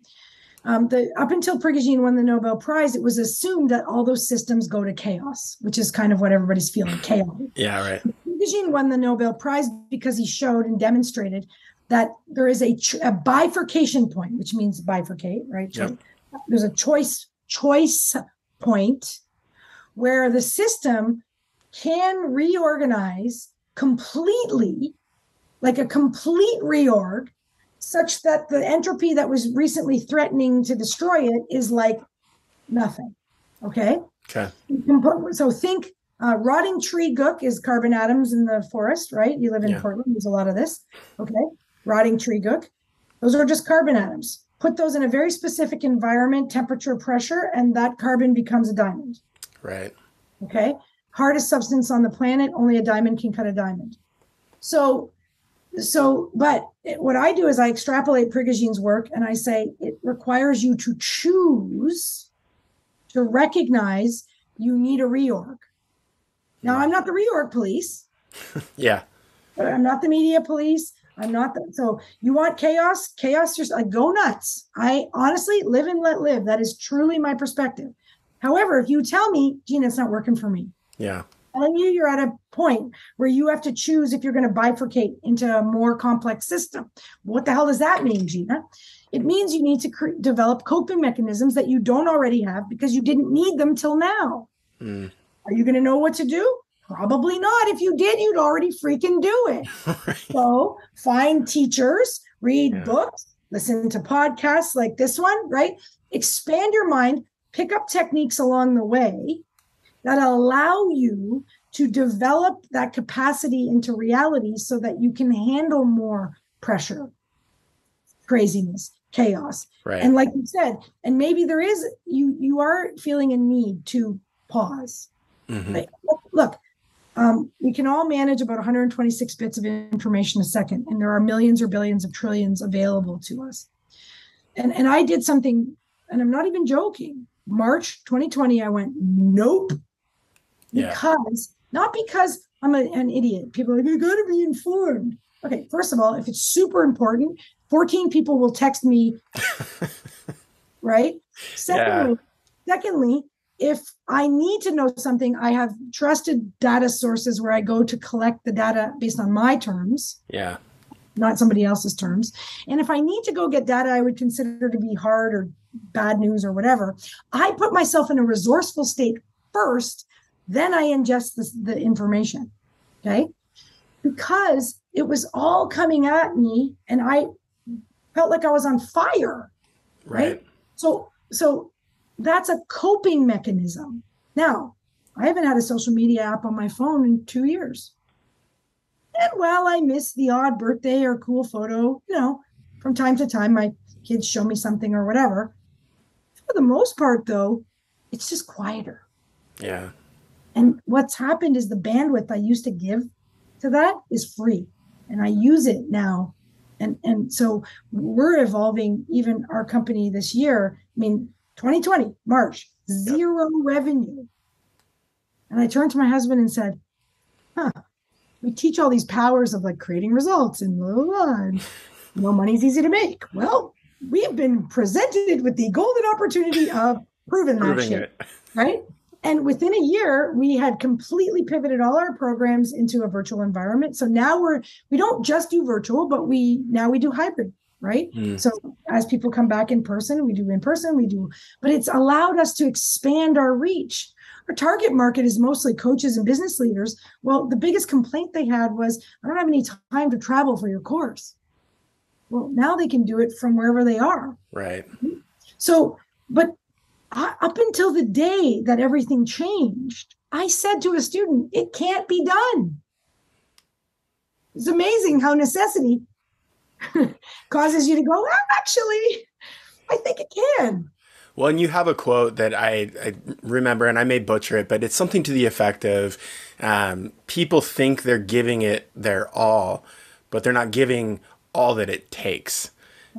Um, the up until Prigogine won the Nobel Prize, it was assumed that all those systems go to chaos, which is kind of what everybody's feeling chaos. Yeah, right. Prigogine won the Nobel Prize because he showed and demonstrated that there is a, a bifurcation point, which means bifurcate, right? Yep. There's a choice choice point where the system can reorganize completely, like a complete reorg, such that the entropy that was recently threatening to destroy it is like nothing. Okay. Okay. So think uh, rotting tree gook is carbon atoms in the forest, right? You live in yeah. Portland. There's a lot of this. Okay rotting tree gook. Those are just carbon atoms. Put those in a very specific environment, temperature, pressure, and that carbon becomes a diamond. Right. Okay. Hardest substance on the planet, only a diamond can cut a diamond. So, so, but what I do is I extrapolate Prigogine's work and I say it requires you to choose to recognize you need a reorg. Now, I'm not the reorg police. yeah. I'm not the media police. I'm not the, So you want chaos? Chaos, just like go nuts. I honestly live and let live. That is truly my perspective. However, if you tell me, Gina, it's not working for me. Yeah. Telling you you're at a point where you have to choose if you're going to bifurcate into a more complex system. What the hell does that mean, Gina? It means you need to cre- develop coping mechanisms that you don't already have because you didn't need them till now. Mm. Are you going to know what to do? Probably not. If you did, you'd already freaking do it. right. So find teachers, read yeah. books, listen to podcasts like this one, right? Expand your mind, pick up techniques along the way that allow you to develop that capacity into reality so that you can handle more pressure, craziness, chaos. Right. And like you said, and maybe there is you you are feeling a need to pause. Mm-hmm. Like, look, um, we can all manage about 126 bits of information a second, and there are millions or billions of trillions available to us. And and I did something, and I'm not even joking. March 2020, I went, nope, Yeah. because not because I'm a- an idiot. People are like, you gotta be informed. Okay, first of all, if it's super important, 14 people will text me, right? Secondly, secondly, if I need to know something, I have trusted data sources where I go to collect the data based on my terms Yeah. not somebody else's terms. And if I need to go get data I would consider to be hard or bad news or whatever, I put myself in a resourceful state first, then I ingest this, the information. Okay. Because it was all coming at me and I felt like I was on fire. Right. So, so that's a coping mechanism. Now, I haven't had a social media app on my phone in two years. And while I miss the odd birthday or cool photo, you know, from time to time, my kids show me something or whatever. For the most part, though, it's just quieter. Yeah. And what's happened is the bandwidth I used to give to that is free. And I use it now. And and so we're evolving even our company this year. I mean, 2020, March, zero revenue. And I turned to my husband and said, huh, we teach all these powers of like creating results and blah, blah, blah. And, know, money's easy to make. Well, we have been presented with the golden opportunity of proving that Proving shit it. right? And within a year, we had completely pivoted all our programs into a virtual environment. So now we're we don't just do virtual, but we now we do hybrid, right? Mm. So as people come back in person, we do in person, we do, but it's allowed us to expand our reach. Our target market is mostly coaches and business leaders. Well, the biggest complaint they had was, I don't have any time to travel for your course. Well, now they can do it from wherever they are. Right. So, but I, up until the day that everything changed, I said to a student, it can't be done. It's amazing how necessity causes you to go, "Ah, actually, I think it can. Well, and you have a quote that I, I remember, and I may butcher it, but it's something to the effect of um, people think they're giving it their all, but they're not giving all that it takes.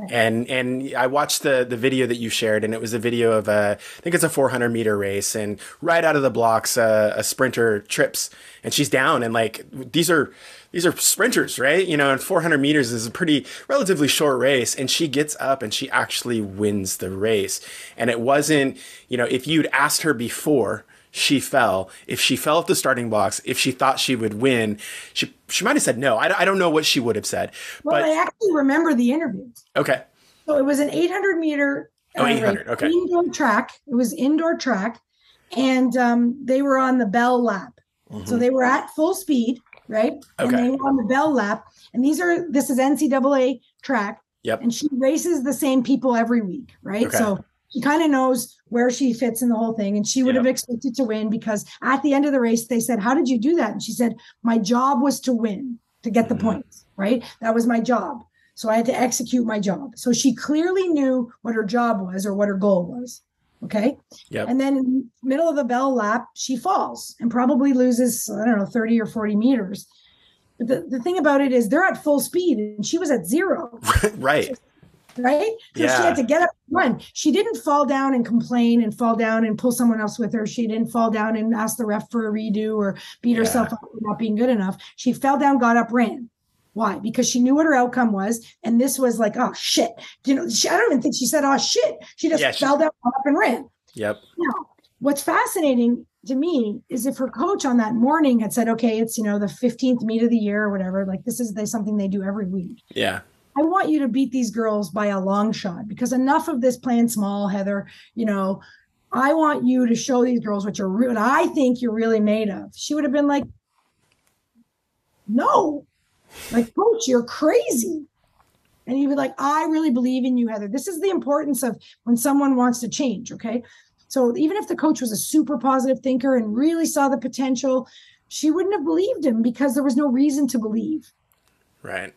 And and I watched the the video that you shared, and it was a video of a I think it's a 400 meter race, and right out of the blocks, uh, a sprinter trips, and she's down, and like these are these are sprinters, right? You know, and 400 meters is a pretty relatively short race, and she gets up and she actually wins the race. And it wasn't, you know, if you'd asked her before she fell, if she fell at the starting blocks, if she thought she would win, she she might have said no. I, I don't know what she would have said, Well, but I actually remember the interview. okay, So it was an 800 meter Oh, uh, 800, race, okay. indoor track. It was indoor track, and um, they were on the bell lap. So they were at full speed, right? Okay. And they were on the bell lap. And these are this is NCAA track. Yep. And she races the same people every week, right? Okay. So she kind of knows where she fits in the whole thing. And she would Yep. have expected to win because at the end of the race, they said, How did you do that? And she said, My job was to win, to get the Mhm. points, right? That was my job. So I had to execute my job. So she clearly knew what her job was or what her goal was. Okay. Yep. And then in the middle of the bell lap, she falls and probably loses, I don't know, 30 or 40 meters. But the, the thing about it is they're at full speed and she was at zero, right, right? So she had to get up and run. She didn't fall down and complain and fall down and pull someone else with her. She didn't fall down and ask the ref for a redo or beat Yeah. herself up for not being good enough. She fell down, got up, ran. Why? Because she knew what her outcome was. And this was like, oh shit. You know, she, I don't even think she said, oh shit. She just Yeah, she- fell down, got up, and ran. yep, Now, what's fascinating to me is if her coach on that morning had said, okay, it's, you know, the 15th meet of the year or whatever, like this is they, something they do every week. yeah, I want you to beat these girls by a long shot because enough of this playing small, Heather. You know, I want you to show these girls what you're, re- what I think you're really made of. She would have been like, no, like, coach, you're crazy. And he would be like, I really believe in you, Heather. This is the importance of when someone wants to change. Okay. So even if the coach was a super positive thinker and really saw the potential, she wouldn't have believed him because there was no reason to believe. right,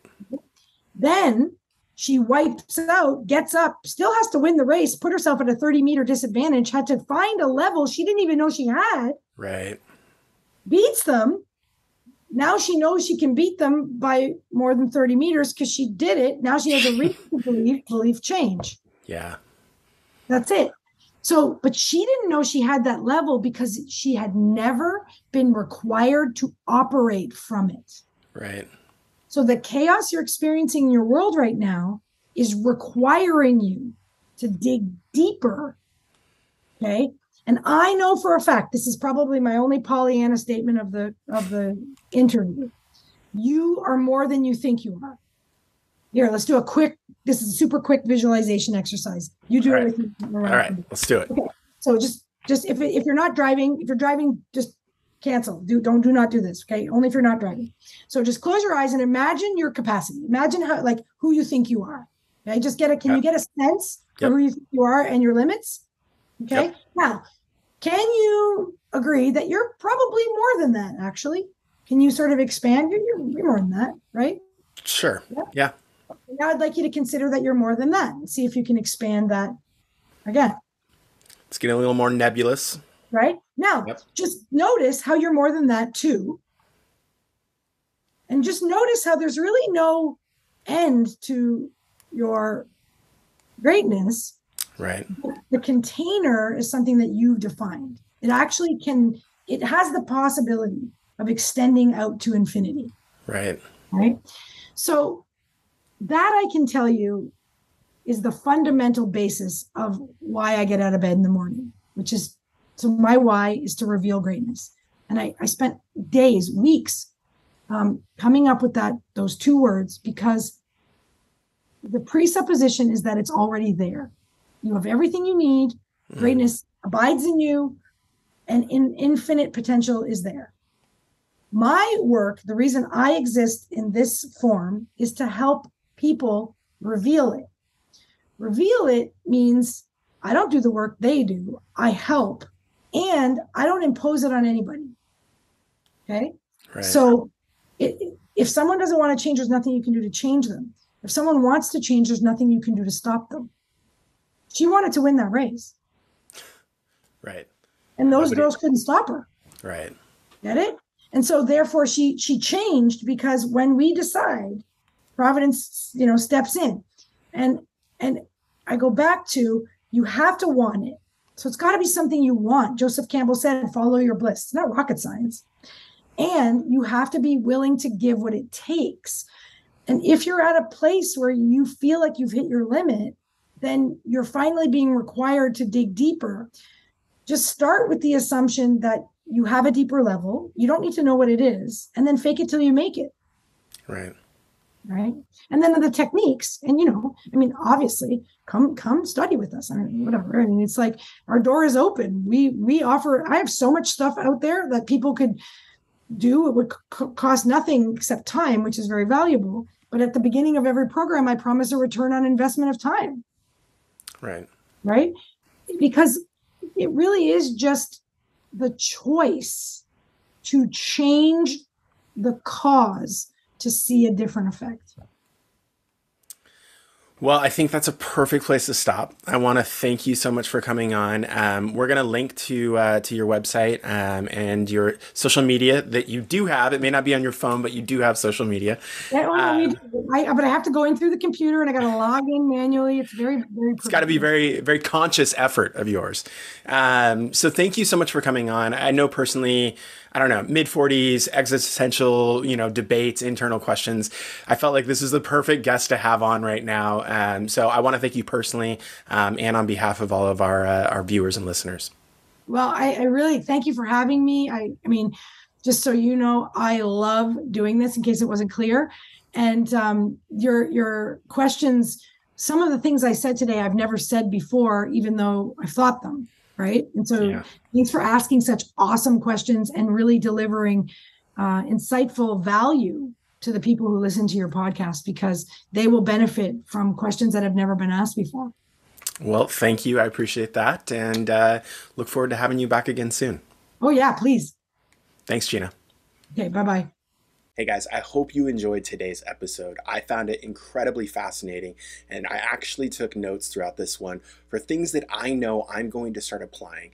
Then she wipes out, gets up, still has to win the race, put herself at a 30 meter disadvantage, had to find a level she didn't even know she had, right, beats them. Now she knows she can beat them by more than 30 meters because she did it. Now she has a reason to believe, believe change. yeah, That's it. So, but she didn't know she had that level because she had never been required to operate from it. Right. So, the chaos you're experiencing in your world right now is requiring you to dig deeper. Okay. And I know for a fact, this is probably my only Pollyanna statement of the of the interview. You are more than you think you are. Here, let's do a quick. This is a super quick visualization exercise. You do All it right. with me. All right, let's do it. Okay. So just just if if you're not driving, if you're driving, just cancel. Do don't do not do this. Okay, only if you're not driving. So just close your eyes and imagine your capacity. Imagine how like who you think you are. Okay, just get a. Can you get a sense Yep. of who you think you are and your limits? Okay. Yep. Now, can you agree that you're probably more than that? Actually, can you sort of expand? You're you're, more than that, right? Sure. Yeah. Yeah. Now I'd like you to consider that you're more than that and see if you can expand that again. It's getting a little more nebulous. Right? Now, Yep. just notice how you're more than that too. And just notice how there's really no end to your greatness. Right. The container is something that you've defined. It actually can, it has the possibility of extending out to infinity Right. right? So that I can tell you is the fundamental basis of why I get out of bed in the morning, which is so my why is to reveal greatness. And I, I spent days, weeks um, coming up with that those two words because the presupposition is that it's already there. You have everything you need. Greatness abides in you, and in infinite potential is there. My work, the reason I exist in this form is to help people reveal it. Reveal it means I don't do the work they do, I help, and I don't impose it on anybody. Okay. Right. So it, if someone doesn't want to change, there's nothing you can do to change them. If someone wants to change, there's nothing you can do to stop them. She wanted to win that race, right. and those Nobody- girls couldn't stop her. Right. Get it? And so therefore she she changed because when we decide, Providence, you know, steps in. And and I go back to you have to want it. So it's got to be something you want. Joseph Campbell said, follow your bliss. It's not rocket science. And you have to be willing to give what it takes. And if you're at a place where you feel like you've hit your limit, then you're finally being required to dig deeper. Just start with the assumption that you have a deeper level. You don't need to know what it is, and then fake it till you make it. Right. Right. And then the techniques, and you know, I mean, obviously, come come study with us. I mean, whatever. I mean, it's like our door is open. We we offer. I have so much stuff out there that people could do. It would c- cost nothing except time, which is very valuable. But at the beginning of every program, I promise a return on investment of time. Right. right? Because it really is just the choice to change the cause to see a different effect. Well, I think that's a perfect place to stop. I want to thank you so much for coming on. Um, we're going to link to uh, to your website um, and your social media that you do have. It may not be on your phone, but you do have social media. Yeah, well, Um, I, but I have to go in through the computer and I got to log in manually. It's very, very. It's got to be very, very conscious effort of yours. Um, so thank you so much for coming on. I know personally, I don't know, mid 40s, existential, you know, debates, internal questions. I felt like this is the perfect guest to have on right now. Um, so I want to thank you personally um, and on behalf of all of our uh, our viewers and listeners. Well, I, I really thank you for having me. I, I mean, just so you know, I love doing this. In case it wasn't clear, and um, your your questions, some of the things I said today, I've never said before, even though I've thought them. Right, and so Yeah. thanks for asking such awesome questions and really delivering uh, insightful value to the people who listen to your podcast because they will benefit from questions that have never been asked before. Well, thank you. I appreciate that and uh, look forward to having you back again soon. Oh yeah, please. Thanks, Gina. Okay, bye bye. Hey guys, I hope you enjoyed today's episode. I found it incredibly fascinating, and I actually took notes throughout this one for things that I know I'm going to start applying.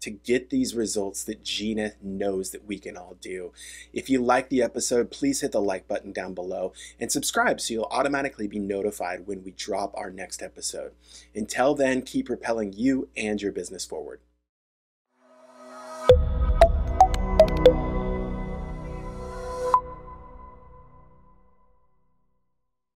To get these results that Gina knows that we can all do. If you like the episode, please hit the like button down below and subscribe so you'll automatically be notified when we drop our next episode. Until then, keep propelling you and your business forward.